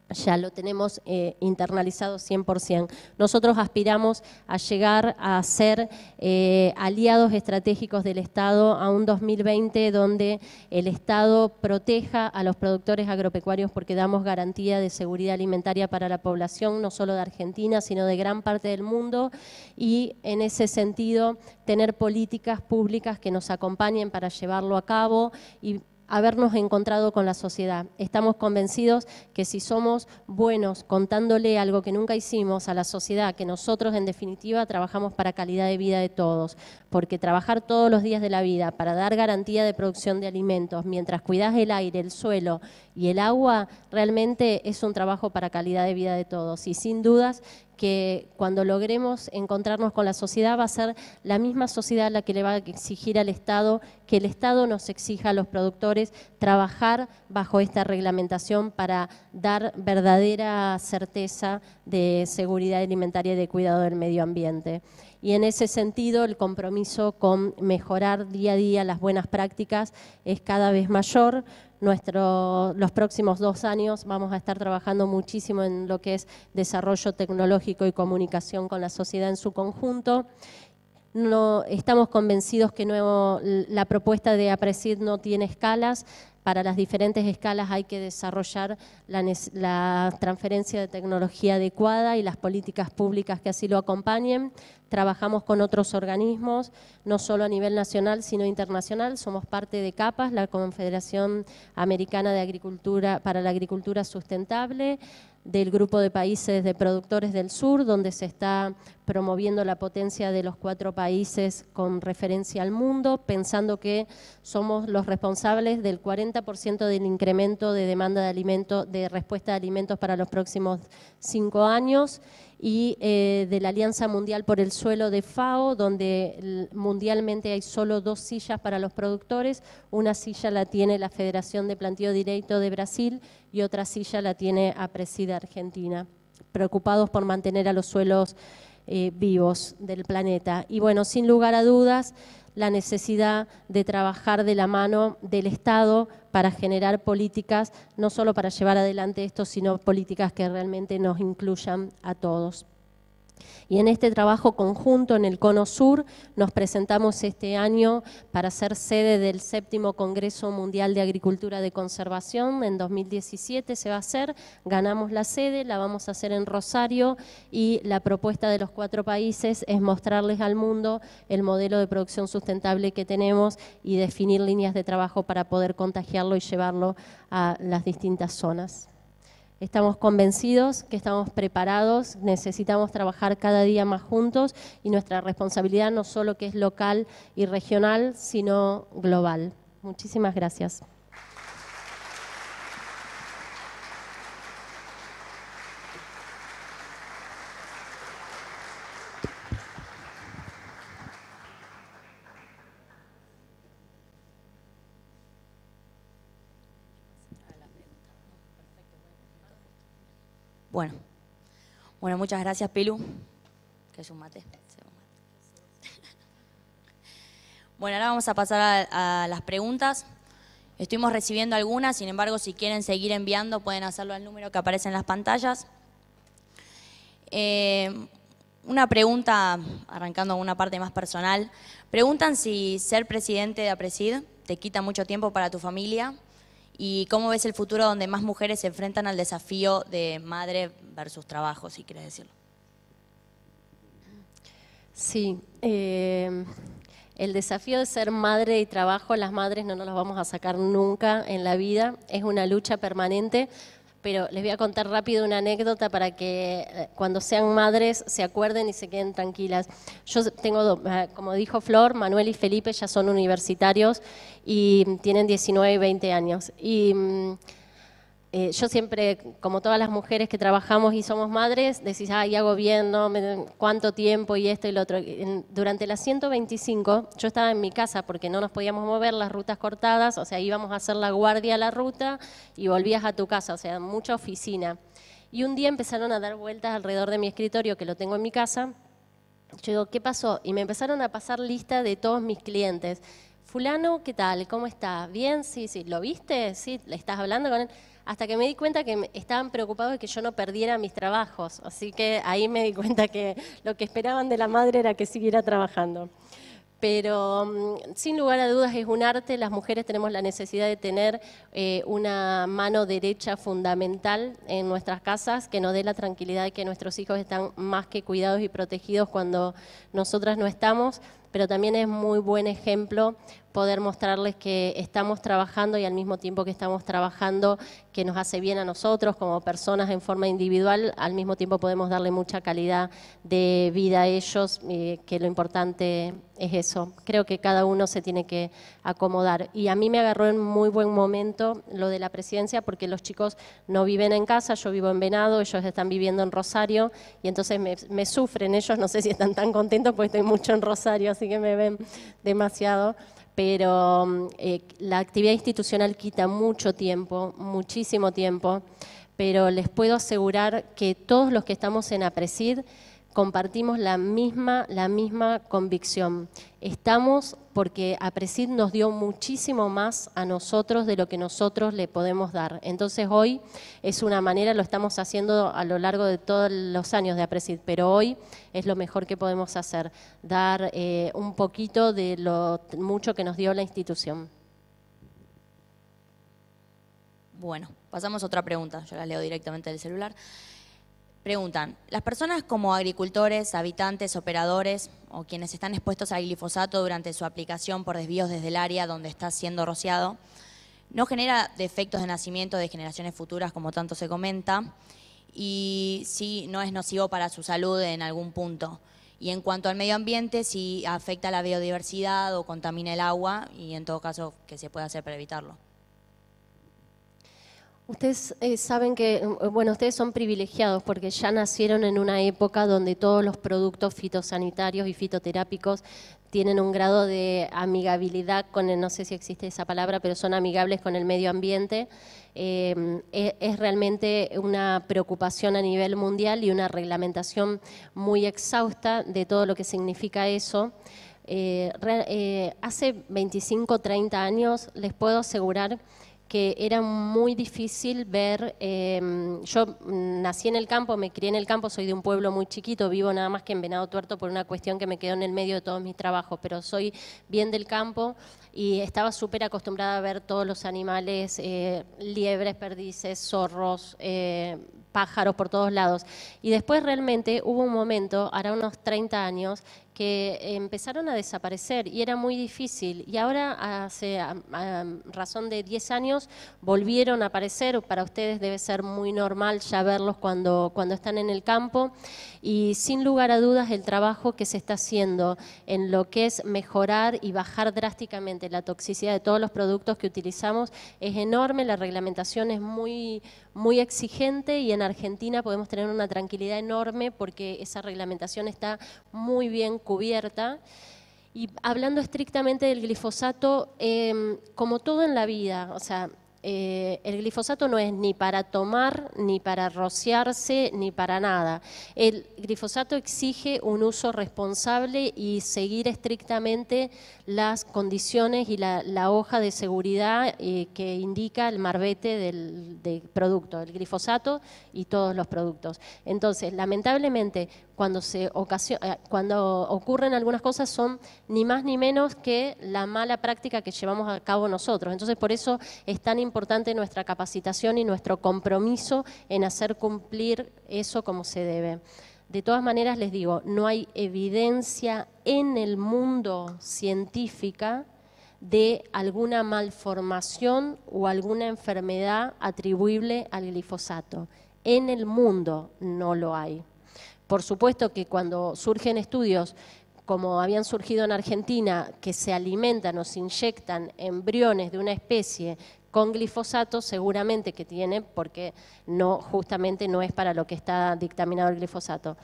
ya lo tenemos eh, internalizado 100%. Nosotros aspiramos a llegar a ser eh, aliados estratégicos del Estado a un 2020 donde el Estado proteja a los productores agropecuarios porque damos garantía de seguridad alimentaria para la población, no solo de Argentina, sino de gran parte del mundo y en ese sentido tener políticas públicas que nos acompañen para llevarlo a cabo y habernos encontrado con la sociedad. Estamos convencidos que si somos buenos contándole algo que nunca hicimos a la sociedad, que nosotros en definitiva trabajamos para calidad de vida de todos, porque trabajar todos los días de la vida para dar garantía de producción de alimentos, mientras cuidas el aire, el suelo y el agua, realmente es un trabajo para calidad de vida de todos. Y sin dudas que cuando logremos encontrarnos con la sociedad va a ser la misma sociedad la que le va a exigir al Estado que el Estado nos exija a los productores trabajar bajo esta reglamentación para dar verdadera certeza de seguridad alimentaria y de cuidado del medio ambiente. Y en ese sentido el compromiso con mejorar día a día las buenas prácticas es cada vez mayor nuestro, los próximos dos años vamos a estar trabajando muchísimo en lo que es desarrollo tecnológico y comunicación con la sociedad en su conjunto. No, estamos convencidos que nuevo, la propuesta de APRESID no tiene escalas, para las diferentes escalas hay que desarrollar la, transferencia de tecnología adecuada y las políticas públicas que así lo acompañen. Trabajamos con otros organismos, no solo a nivel nacional, sino internacional. Somos parte de CAPAS, la Confederación Americana de Agricultura para la Agricultura Sustentable del grupo de países de productores del sur, donde se está promoviendo la potencia de los cuatro países con referencia al mundo, pensando que somos los responsables del 40% del incremento de demanda de alimentos, de respuesta de alimentos para los próximos cinco años y eh, de la Alianza Mundial por el Suelo de FAO, donde mundialmente hay solo dos sillas para los productores. Una silla la tiene la Federación de Planteo Directo de Brasil y otra silla la tiene APRESID Argentina, preocupados por mantener a los suelos eh, vivos del planeta. Y bueno, sin lugar a dudas, la necesidad de trabajar de la mano del Estado para generar políticas, no solo para llevar adelante esto, sino políticas que realmente nos incluyan a todos. Y en este trabajo conjunto en el Cono Sur nos presentamos este año para ser sede del séptimo Congreso Mundial de Agricultura de Conservación. En 2017 se va a hacer, ganamos la sede, la vamos a hacer en Rosario y la propuesta de los cuatro países es mostrarles al mundo el modelo de producción sustentable que tenemos y definir líneas de trabajo para poder contagiarlo y llevarlo a las distintas zonas. Estamos convencidos que estamos preparados, necesitamos trabajar cada día más juntos y nuestra responsabilidad no solo que es local y regional, sino global. Muchísimas gracias. Bueno, bueno, muchas gracias, Pilu. Que es un mate. Bueno, ahora vamos a pasar a, las preguntas. Estuvimos recibiendo algunas, sin embargo, si quieren seguir enviando, pueden hacerlo al número que aparece en las pantallas. Eh, una pregunta, arrancando una parte más personal. Preguntan si ser presidente de APRESID te quita mucho tiempo para tu familia ¿Y cómo ves el futuro donde más mujeres se enfrentan al desafío de madre versus trabajo, si quieres decirlo? Sí, eh, el desafío de ser madre y trabajo, las madres no nos los vamos a sacar nunca en la vida, es una lucha permanente pero les voy a contar rápido una anécdota para que eh, cuando sean madres se acuerden y se queden tranquilas. Yo tengo, eh, como dijo Flor, Manuel y Felipe ya son universitarios y tienen 19 y 20 años. Mm, eh, yo siempre, como todas las mujeres que trabajamos y somos madres, decís, ay, hago bien, ¿no? ¿Cuánto tiempo y esto y lo otro? Durante las 125, yo estaba en mi casa porque no nos podíamos mover, las rutas cortadas, o sea, íbamos a hacer la guardia a la ruta y volvías a tu casa, o sea, mucha oficina. Y un día empezaron a dar vueltas alrededor de mi escritorio, que lo tengo en mi casa. Yo digo, ¿qué pasó? Y me empezaron a pasar lista de todos mis clientes. Fulano, ¿qué tal? ¿Cómo está? ¿Bien? Sí, sí. ¿Lo viste? Sí, ¿le estás hablando con él? Hasta que me di cuenta que estaban preocupados de que yo no perdiera mis trabajos. Así que ahí me di cuenta que lo que esperaban de la madre era que siguiera trabajando. Pero mm, sin lugar a dudas es un arte, las mujeres tenemos la necesidad de tener eh, una mano derecha fundamental en nuestras casas que nos dé la tranquilidad de que nuestros hijos están más que cuidados y protegidos cuando nosotras no estamos, pero también es muy buen ejemplo poder mostrarles que estamos trabajando y al mismo tiempo que estamos trabajando, que nos hace bien a nosotros como personas en forma individual, al mismo tiempo podemos darle mucha calidad de vida a ellos, eh, que lo importante es eso. Creo que cada uno se tiene que acomodar. Y a mí me agarró en muy buen momento lo de la presidencia, porque los chicos no viven en casa, yo vivo en Venado, ellos están viviendo en Rosario, y entonces me, me sufren ellos, no sé si están tan contentos porque estoy mucho en Rosario, así que me ven demasiado pero mm, eh, la actividad institucional quita mucho tiempo, muchísimo tiempo, pero les puedo asegurar que todos los que estamos en APRESID compartimos la misma, la misma convicción. Estamos porque APRESID nos dio muchísimo más a nosotros de lo que nosotros le podemos dar. Entonces hoy es una manera, lo estamos haciendo a lo largo de todos los años de APRESID, pero hoy es lo mejor que podemos hacer, dar eh, un poquito de lo mucho que nos dio la institución. Bueno, pasamos a otra pregunta, yo la leo directamente del celular. Preguntan, ¿las personas como agricultores, habitantes, operadores o quienes están expuestos al glifosato durante su aplicación por desvíos desde el área donde está siendo rociado, no genera defectos de nacimiento de generaciones futuras como tanto se comenta y si no es nocivo para su salud en algún punto? Y en cuanto al medio ambiente, si afecta la biodiversidad o contamina el agua y en todo caso, ¿qué se puede hacer para evitarlo? Ustedes eh, saben que, eh, bueno, ustedes son privilegiados porque ya nacieron en una época donde todos los productos fitosanitarios y fitoterápicos tienen un grado de amigabilidad con el, no sé si existe esa palabra, pero son amigables con el medio ambiente. Eh, e, es, realmente una preocupación a nivel mundial y una reglamentación muy exhausta de todo lo que significa eso. hace 25, 30 años les puedo asegurar que era muy difícil ver, em, yo nací en el campo, me crié en el campo, soy de un pueblo muy chiquito, vivo nada más que en Venado Tuerto por una cuestión que me quedó en el medio de todos mis trabajos, pero soy bien del campo y estaba súper acostumbrada a ver todos los animales, eh, liebres, perdices, zorros, eh, pájaros por todos lados. Y después realmente hubo un momento, hará unos 30 años, que empezaron a desaparecer y era muy difícil. Y ahora, hace razón de 10 años, volvieron a aparecer. Para ustedes debe ser muy normal ya verlos cuando, cuando están en el campo. Y sin lugar a dudas, el trabajo que se está haciendo en lo que es mejorar y bajar drásticamente la toxicidad de todos los productos que utilizamos es enorme. La reglamentación es muy, muy exigente y en Argentina podemos tener una tranquilidad enorme porque esa reglamentación está muy bien cubierta. Y hablando estrictamente del glifosato, em, como todo en la vida, o sea, eh, el glifosato no es ni para tomar, ni para rociarse, ni para nada. El glifosato exige un uso responsable y seguir estrictamente las condiciones y la, hoja de seguridad eh, que indica el marbete del, del, producto, el glifosato y todos los productos. Entonces, lamentablemente, cuando, se eh, cuando ocurren algunas cosas son ni más ni menos que la mala práctica que llevamos a cabo nosotros. Entonces, por eso es tan importante nuestra capacitación y nuestro compromiso en hacer cumplir eso como se debe. De todas maneras, les digo, no hay evidencia en el mundo científica de alguna malformación o alguna enfermedad atribuible al glifosato. En el mundo no lo hay. Por supuesto que cuando surgen estudios como habían surgido en Argentina, que se alimentan o se inyectan embriones de una especie con glifosato, seguramente que tiene, porque no, justamente no es para lo que está dictaminado el glifosato.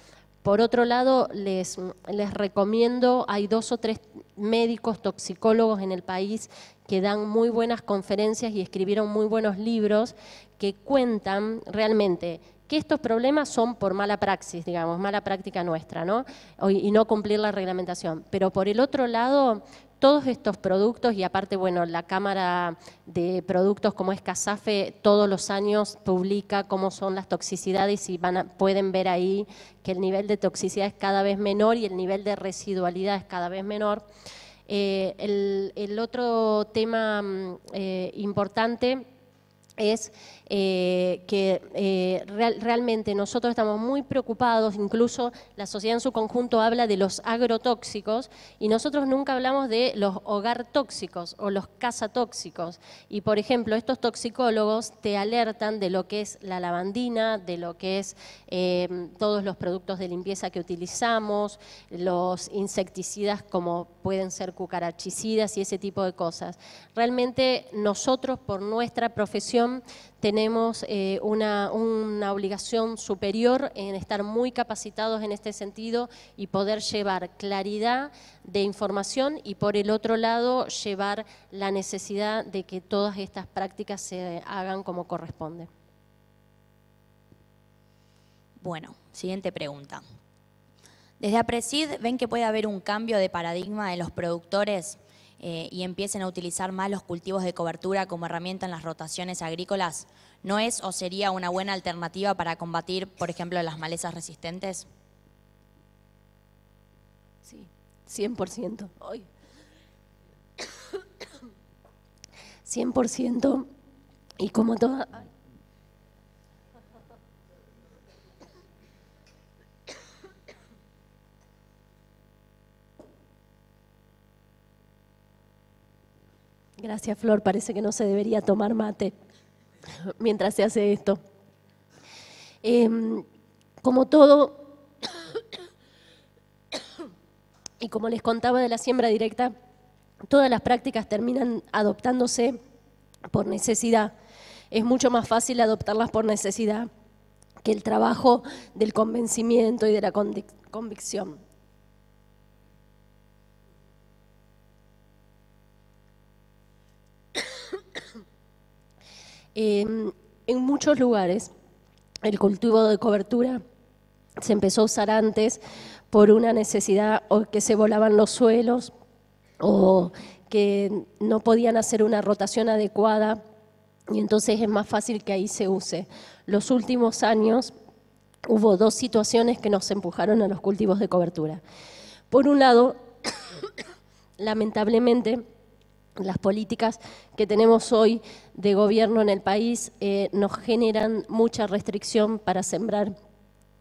Por otro lado, les, les recomiendo, hay dos o tres médicos toxicólogos en el país que dan muy buenas conferencias y escribieron muy buenos libros que cuentan realmente que estos problemas son por mala praxis, digamos, mala práctica nuestra, ¿no? Y no cumplir la reglamentación. Pero por el otro lado, todos estos productos, y aparte, bueno, la Cámara de Productos como es Casafe, todos los años publica cómo son las toxicidades y van pueden ver ahí que el nivel de toxicidad es cada vez menor y el nivel de residualidad es cada vez menor. Eh, el, otro tema mm, eh, importante es eh, que eh, realmente nosotros estamos muy preocupados, incluso la sociedad en su conjunto habla de los agrotóxicos y nosotros nunca hablamos de los hogar tóxicos o los cazatóxicos. Y por ejemplo, estos toxicólogos te alertan de lo que es la lavandina, de lo que es eh, todos los productos de limpieza que utilizamos, los insecticidas como pueden ser cucarachicidas y ese tipo de cosas. Realmente nosotros por nuestra profesión tenemos eh, una, obligación superior en estar muy capacitados en este sentido y poder llevar claridad de información y por el otro lado llevar la necesidad de que todas estas prácticas se hagan como corresponde. Bueno, siguiente pregunta. Desde APRESID, ¿ven que puede haber un cambio de paradigma en los productores eh, y empiecen a utilizar más los cultivos de cobertura como herramienta en las rotaciones agrícolas, ¿no es o sería una buena alternativa para combatir, por ejemplo, las malezas resistentes? Sí, 100%. Hoy. 100% Y como toda... Gracias, Flor. Parece que no se debería tomar mate mientras se hace esto. Em, como todo, y como les contaba de la siembra directa, todas las prácticas terminan adoptándose por necesidad. Es mucho más fácil adoptarlas por necesidad que el trabajo del convencimiento y de la convicción. En muchos lugares el cultivo de cobertura se empezó a usar antes por una necesidad o que se volaban los suelos o que no podían hacer una rotación adecuada y entonces es más fácil que ahí se use. Los últimos años hubo dos situaciones que nos empujaron a los cultivos de cobertura. Por un lado, lamentablemente, las políticas que tenemos hoy de gobierno en el país eh, nos generan mucha restricción para sembrar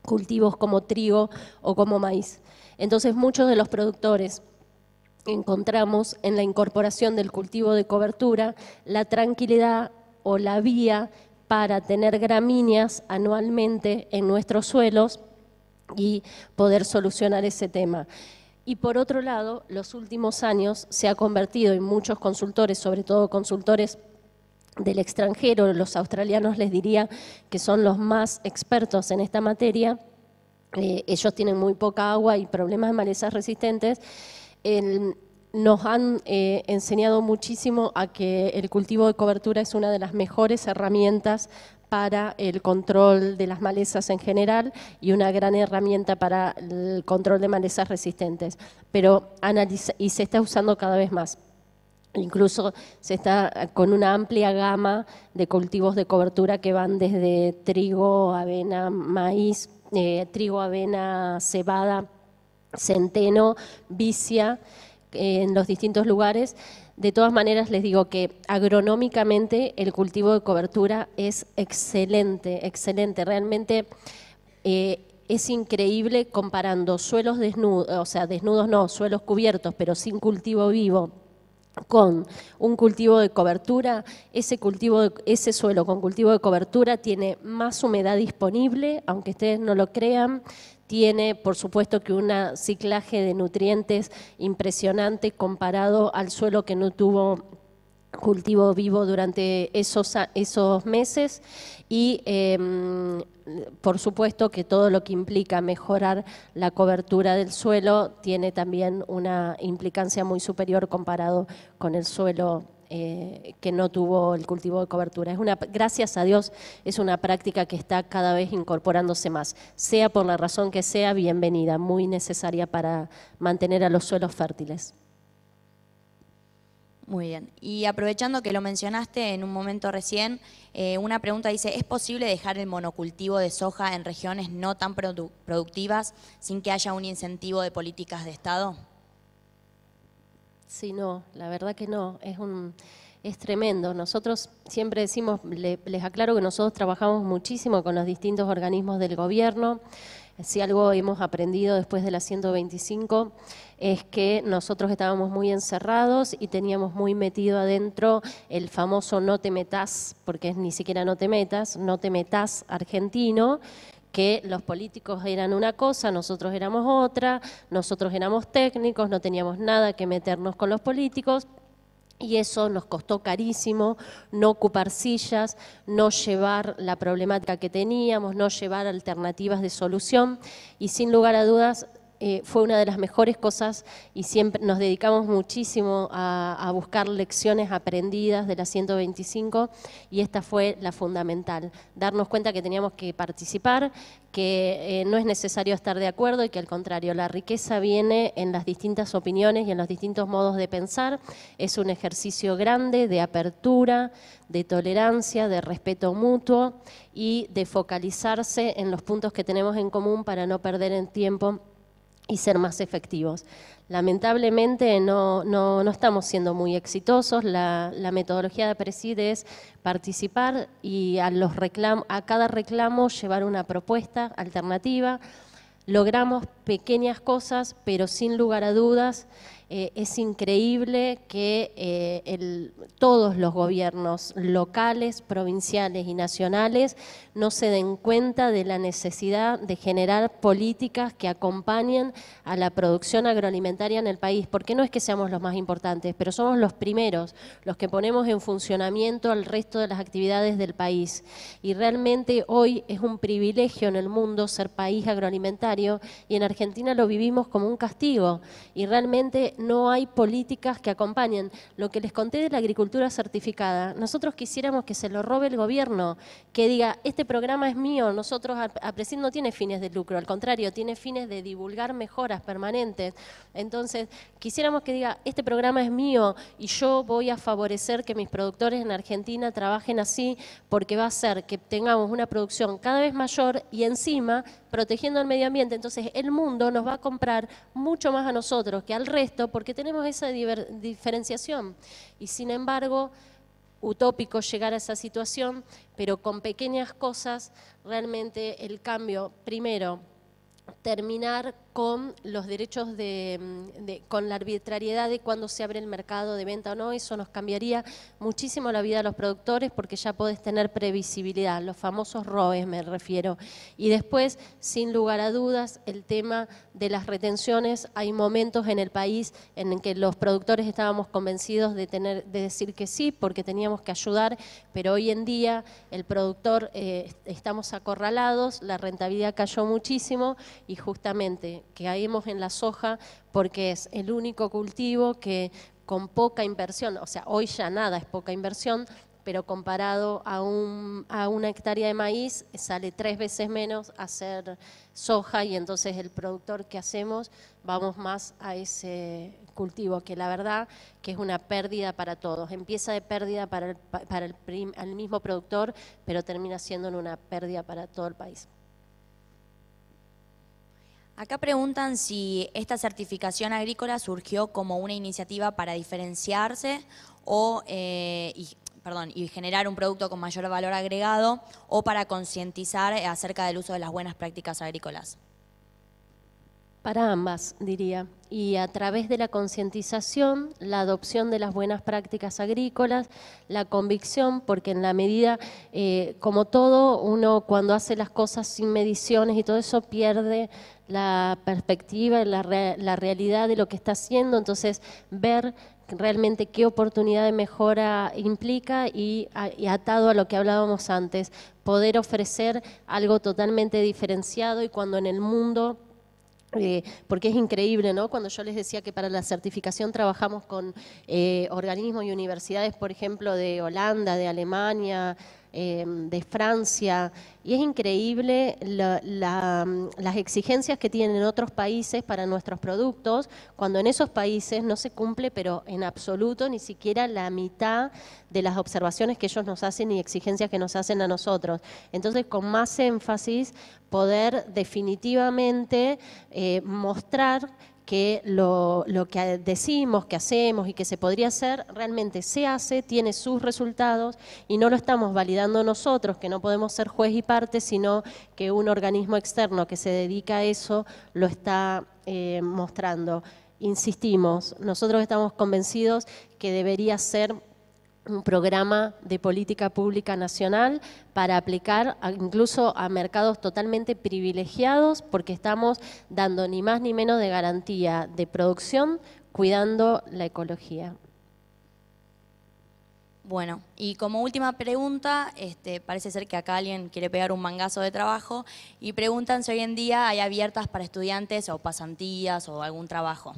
cultivos como trigo o como maíz. Entonces muchos de los productores encontramos en la incorporación del cultivo de cobertura la tranquilidad o la vía para tener gramíneas anualmente en nuestros suelos y poder solucionar ese tema. Y por otro lado, los últimos años se ha convertido en muchos consultores, sobre todo consultores del extranjero, los australianos les diría que son los más expertos en esta materia, eh, ellos tienen muy poca agua y problemas de malezas resistentes, nos han eh, enseñado muchísimo a que el cultivo de cobertura es una de las mejores herramientas para el control de las malezas en general y una gran herramienta para el control de malezas resistentes. Pero analiza y se está usando cada vez más. Incluso se está con una amplia gama de cultivos de cobertura que van desde trigo, avena, maíz, eh, trigo, avena, cebada, centeno, vicia, en los distintos lugares. De todas maneras, les digo que agronómicamente el cultivo de cobertura es excelente, excelente. Realmente eh, es increíble comparando suelos desnudos, o sea, desnudos no, suelos cubiertos, pero sin cultivo vivo con un cultivo de cobertura, ese, cultivo ese suelo con cultivo de cobertura tiene más humedad disponible, aunque ustedes no lo crean, tiene, por supuesto, que un ciclaje de nutrientes impresionante comparado al suelo que no tuvo cultivo vivo durante esos, esos meses. Y em, por supuesto que todo lo que implica mejorar la cobertura del suelo tiene también una implicancia muy superior comparado con el suelo eh, que no tuvo el cultivo de cobertura. Es una, gracias a Dios es una práctica que está cada vez incorporándose más, sea por la razón que sea, bienvenida, muy necesaria para mantener a los suelos fértiles. Muy bien. Y aprovechando que lo mencionaste en un momento recién, eh, una pregunta dice, ¿es posible dejar el monocultivo de soja en regiones no tan productivas sin que haya un incentivo de políticas de Estado? Sí, no, la verdad que no, es un es tremendo. Nosotros siempre decimos, les aclaro que nosotros trabajamos muchísimo con los distintos organismos del gobierno. Si algo hemos aprendido después de la 125 es que nosotros estábamos muy encerrados y teníamos muy metido adentro el famoso no te metas, porque es ni siquiera no te metas, no te metas argentino, que los políticos eran una cosa, nosotros éramos otra, nosotros éramos técnicos, no teníamos nada que meternos con los políticos. Y eso nos costó carísimo, no ocupar sillas, no llevar la problemática que teníamos, no llevar alternativas de solución. Y sin lugar a dudas, eh, fue una de las mejores cosas y siempre nos dedicamos muchísimo a, buscar lecciones aprendidas de la 125 y esta fue la fundamental, darnos cuenta que teníamos que participar, que eh, no es necesario estar de acuerdo y que al contrario, la riqueza viene en las distintas opiniones y en los distintos modos de pensar, es un ejercicio grande de apertura, de tolerancia, de respeto mutuo y de focalizarse en los puntos que tenemos en común para no perder el tiempo y ser más efectivos. Lamentablemente no, no, estamos siendo muy exitosos. La, metodología de Presid es participar y a, los a cada reclamo llevar una propuesta alternativa. Logramos pequeñas cosas, pero sin lugar a dudas eh, es increíble que eh, todos los gobiernos locales, provinciales y nacionales no se den cuenta de la necesidad de generar políticas que acompañen a la producción agroalimentaria en el país, porque no es que seamos los más importantes, pero somos los primeros, los que ponemos en funcionamiento al resto de las actividades del país. Y realmente hoy es un privilegio en el mundo ser país agroalimentario y en Argentina lo vivimos como un castigo. Y realmente no hay políticas que acompañen. Lo que les conté de la agricultura certificada, nosotros quisiéramos que se lo robe el gobierno, que diga, este programa es mío, nosotros, APRESID no tiene fines de lucro, al contrario, tiene fines de divulgar mejoras permanentes. Entonces, quisiéramos que diga, este programa es mío y yo voy a favorecer que mis productores en Argentina trabajen así porque va a hacer que tengamos una producción cada vez mayor y encima protegiendo el medio ambiente. Entonces, el mundo nos va a comprar mucho más a nosotros que al resto porque tenemos esa diferenciación. Y sin embargo, utópico llegar a esa situación, pero con pequeñas cosas, realmente el cambio, primero, terminar con los derechos de, con la arbitrariedad de cuándo se abre el mercado de venta o no, eso nos cambiaría muchísimo la vida de los productores porque ya podés tener previsibilidad, los famosos ROEs me refiero. Y después, sin lugar a dudas, el tema de las retenciones, hay momentos en el país en que los productores estábamos convencidos de, tener, de decir que sí porque teníamos que ayudar, pero hoy en día el productor, eh, estamos acorralados, la rentabilidad cayó muchísimo y justamente que caímos en la soja porque es el único cultivo que con poca inversión, o sea, hoy ya nada es poca inversión, pero comparado a, un, a una hectárea de maíz sale tres veces menos hacer soja y entonces el productor que hacemos vamos más a ese cultivo, que la verdad que es una pérdida para todos. Empieza de pérdida para el, para el, el mismo productor, pero termina siendo una pérdida para todo el país. Acá preguntan si esta certificación agrícola surgió como una iniciativa para diferenciarse o, eh, y, perdón, y generar un producto con mayor valor agregado o para concientizar acerca del uso de las buenas prácticas agrícolas. Para ambas, diría. Y a través de la concientización, la adopción de las buenas prácticas agrícolas, la convicción, porque en la medida, eh, como todo, uno cuando hace las cosas sin mediciones y todo eso pierde la perspectiva, la, la realidad de lo que está haciendo, entonces ver realmente qué oportunidad de mejora implica y, atado a lo que hablábamos antes, poder ofrecer algo totalmente diferenciado y cuando en el mundo eh, porque es increíble, ¿no? Cuando yo les decía que para la certificación trabajamos con eh, organismos y universidades, por ejemplo, de Holanda, de Alemania, Em, de Francia, y es increíble las exigencias que tienen otros países para nuestros productos, cuando en esos países no se cumple, pero en absoluto, ni siquiera la mitad de las observaciones que ellos nos hacen y exigencias que nos hacen a nosotros. Entonces, con más énfasis, poder definitivamente eh, mostrar que lo, que decimos, que hacemos y que se podría hacer, realmente se hace, tiene sus resultados y no lo estamos validando nosotros, que no podemos ser juez y parte, sino que un organismo externo que se dedica a eso lo está eh, mostrando. Insistimos, nosotros estamos convencidos que debería ser un programa de política pública nacional para aplicar incluso a mercados totalmente privilegiados porque estamos dando ni más ni menos de garantía de producción cuidando la ecología. Bueno, y como última pregunta, este, parece ser que acá alguien quiere pegar un mangazo de trabajo y preguntan si hoy en día hay abiertas para estudiantes o pasantías o algún trabajo.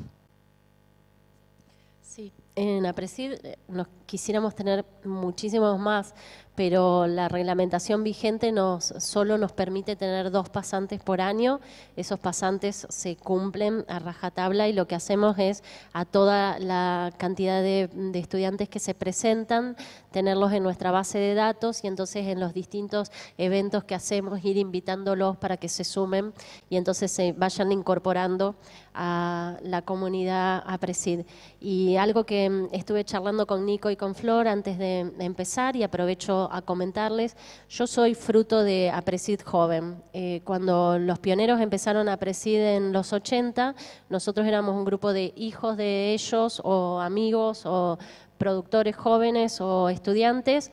Sí, en APRESID eh, nos quisiéramos tener muchísimos más, pero la reglamentación vigente nos, solo nos permite tener dos pasantes por año. Esos pasantes se cumplen a rajatabla y lo que hacemos es a toda la cantidad de, estudiantes que se presentan, tenerlos en nuestra base de datos y entonces en los distintos eventos que hacemos ir invitándolos para que se sumen y entonces se vayan incorporando a la comunidad APRESID. Y algo que mm, estuve charlando con Nico y con Flor antes de empezar y aprovecho a comentarles, yo soy fruto de APRESID joven. Eh, cuando los pioneros empezaron a APRESID en los 80, nosotros éramos un grupo de hijos de ellos o amigos o productores jóvenes o estudiantes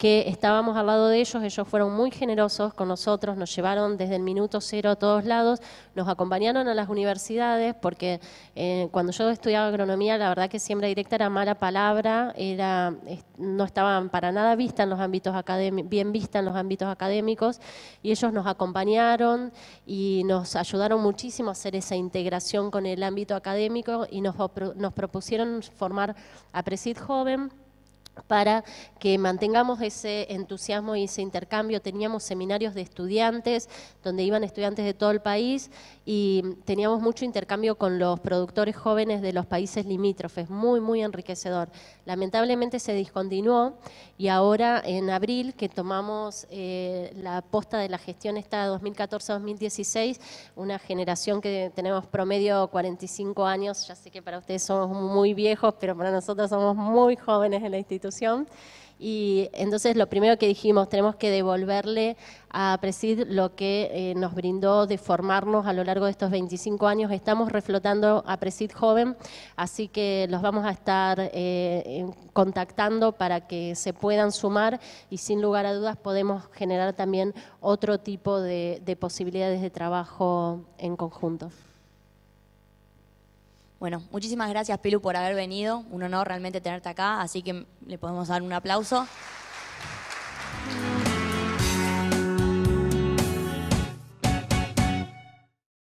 que estábamos al lado de ellos, ellos fueron muy generosos con nosotros, nos llevaron desde el minuto cero a todos lados, nos acompañaron a las universidades, porque eh, cuando yo estudiaba agronomía, la verdad que siembra directa era mala palabra, era, no estaban para nada vista en los ámbitos académicos, bien vista en los ámbitos académicos, y ellos nos acompañaron y nos ayudaron muchísimo a hacer esa integración con el ámbito académico y nos, nos propusieron formar a Presid Joven, para que mantengamos ese entusiasmo y ese intercambio. Teníamos seminarios de estudiantes, donde iban estudiantes de todo el país y teníamos mucho intercambio con los productores jóvenes de los países limítrofes, muy, muy enriquecedor. Lamentablemente se discontinuó y ahora en abril, que tomamos eh, la posta de la gestión esta 2014-2016, una generación que tenemos promedio 45 años, ya sé que para ustedes somos muy viejos, pero para nosotros somos muy jóvenes en la institución y entonces lo primero que dijimos, tenemos que devolverle a Presid lo que eh, nos brindó de formarnos a lo largo de estos 25 años. Estamos reflotando a Presid joven, así que los vamos a estar eh, contactando para que se puedan sumar y sin lugar a dudas podemos generar también otro tipo de posibilidades de trabajo en conjunto. Bueno, muchísimas gracias Pilu por haber venido, un honor realmente tenerte acá, así que le podemos dar un aplauso.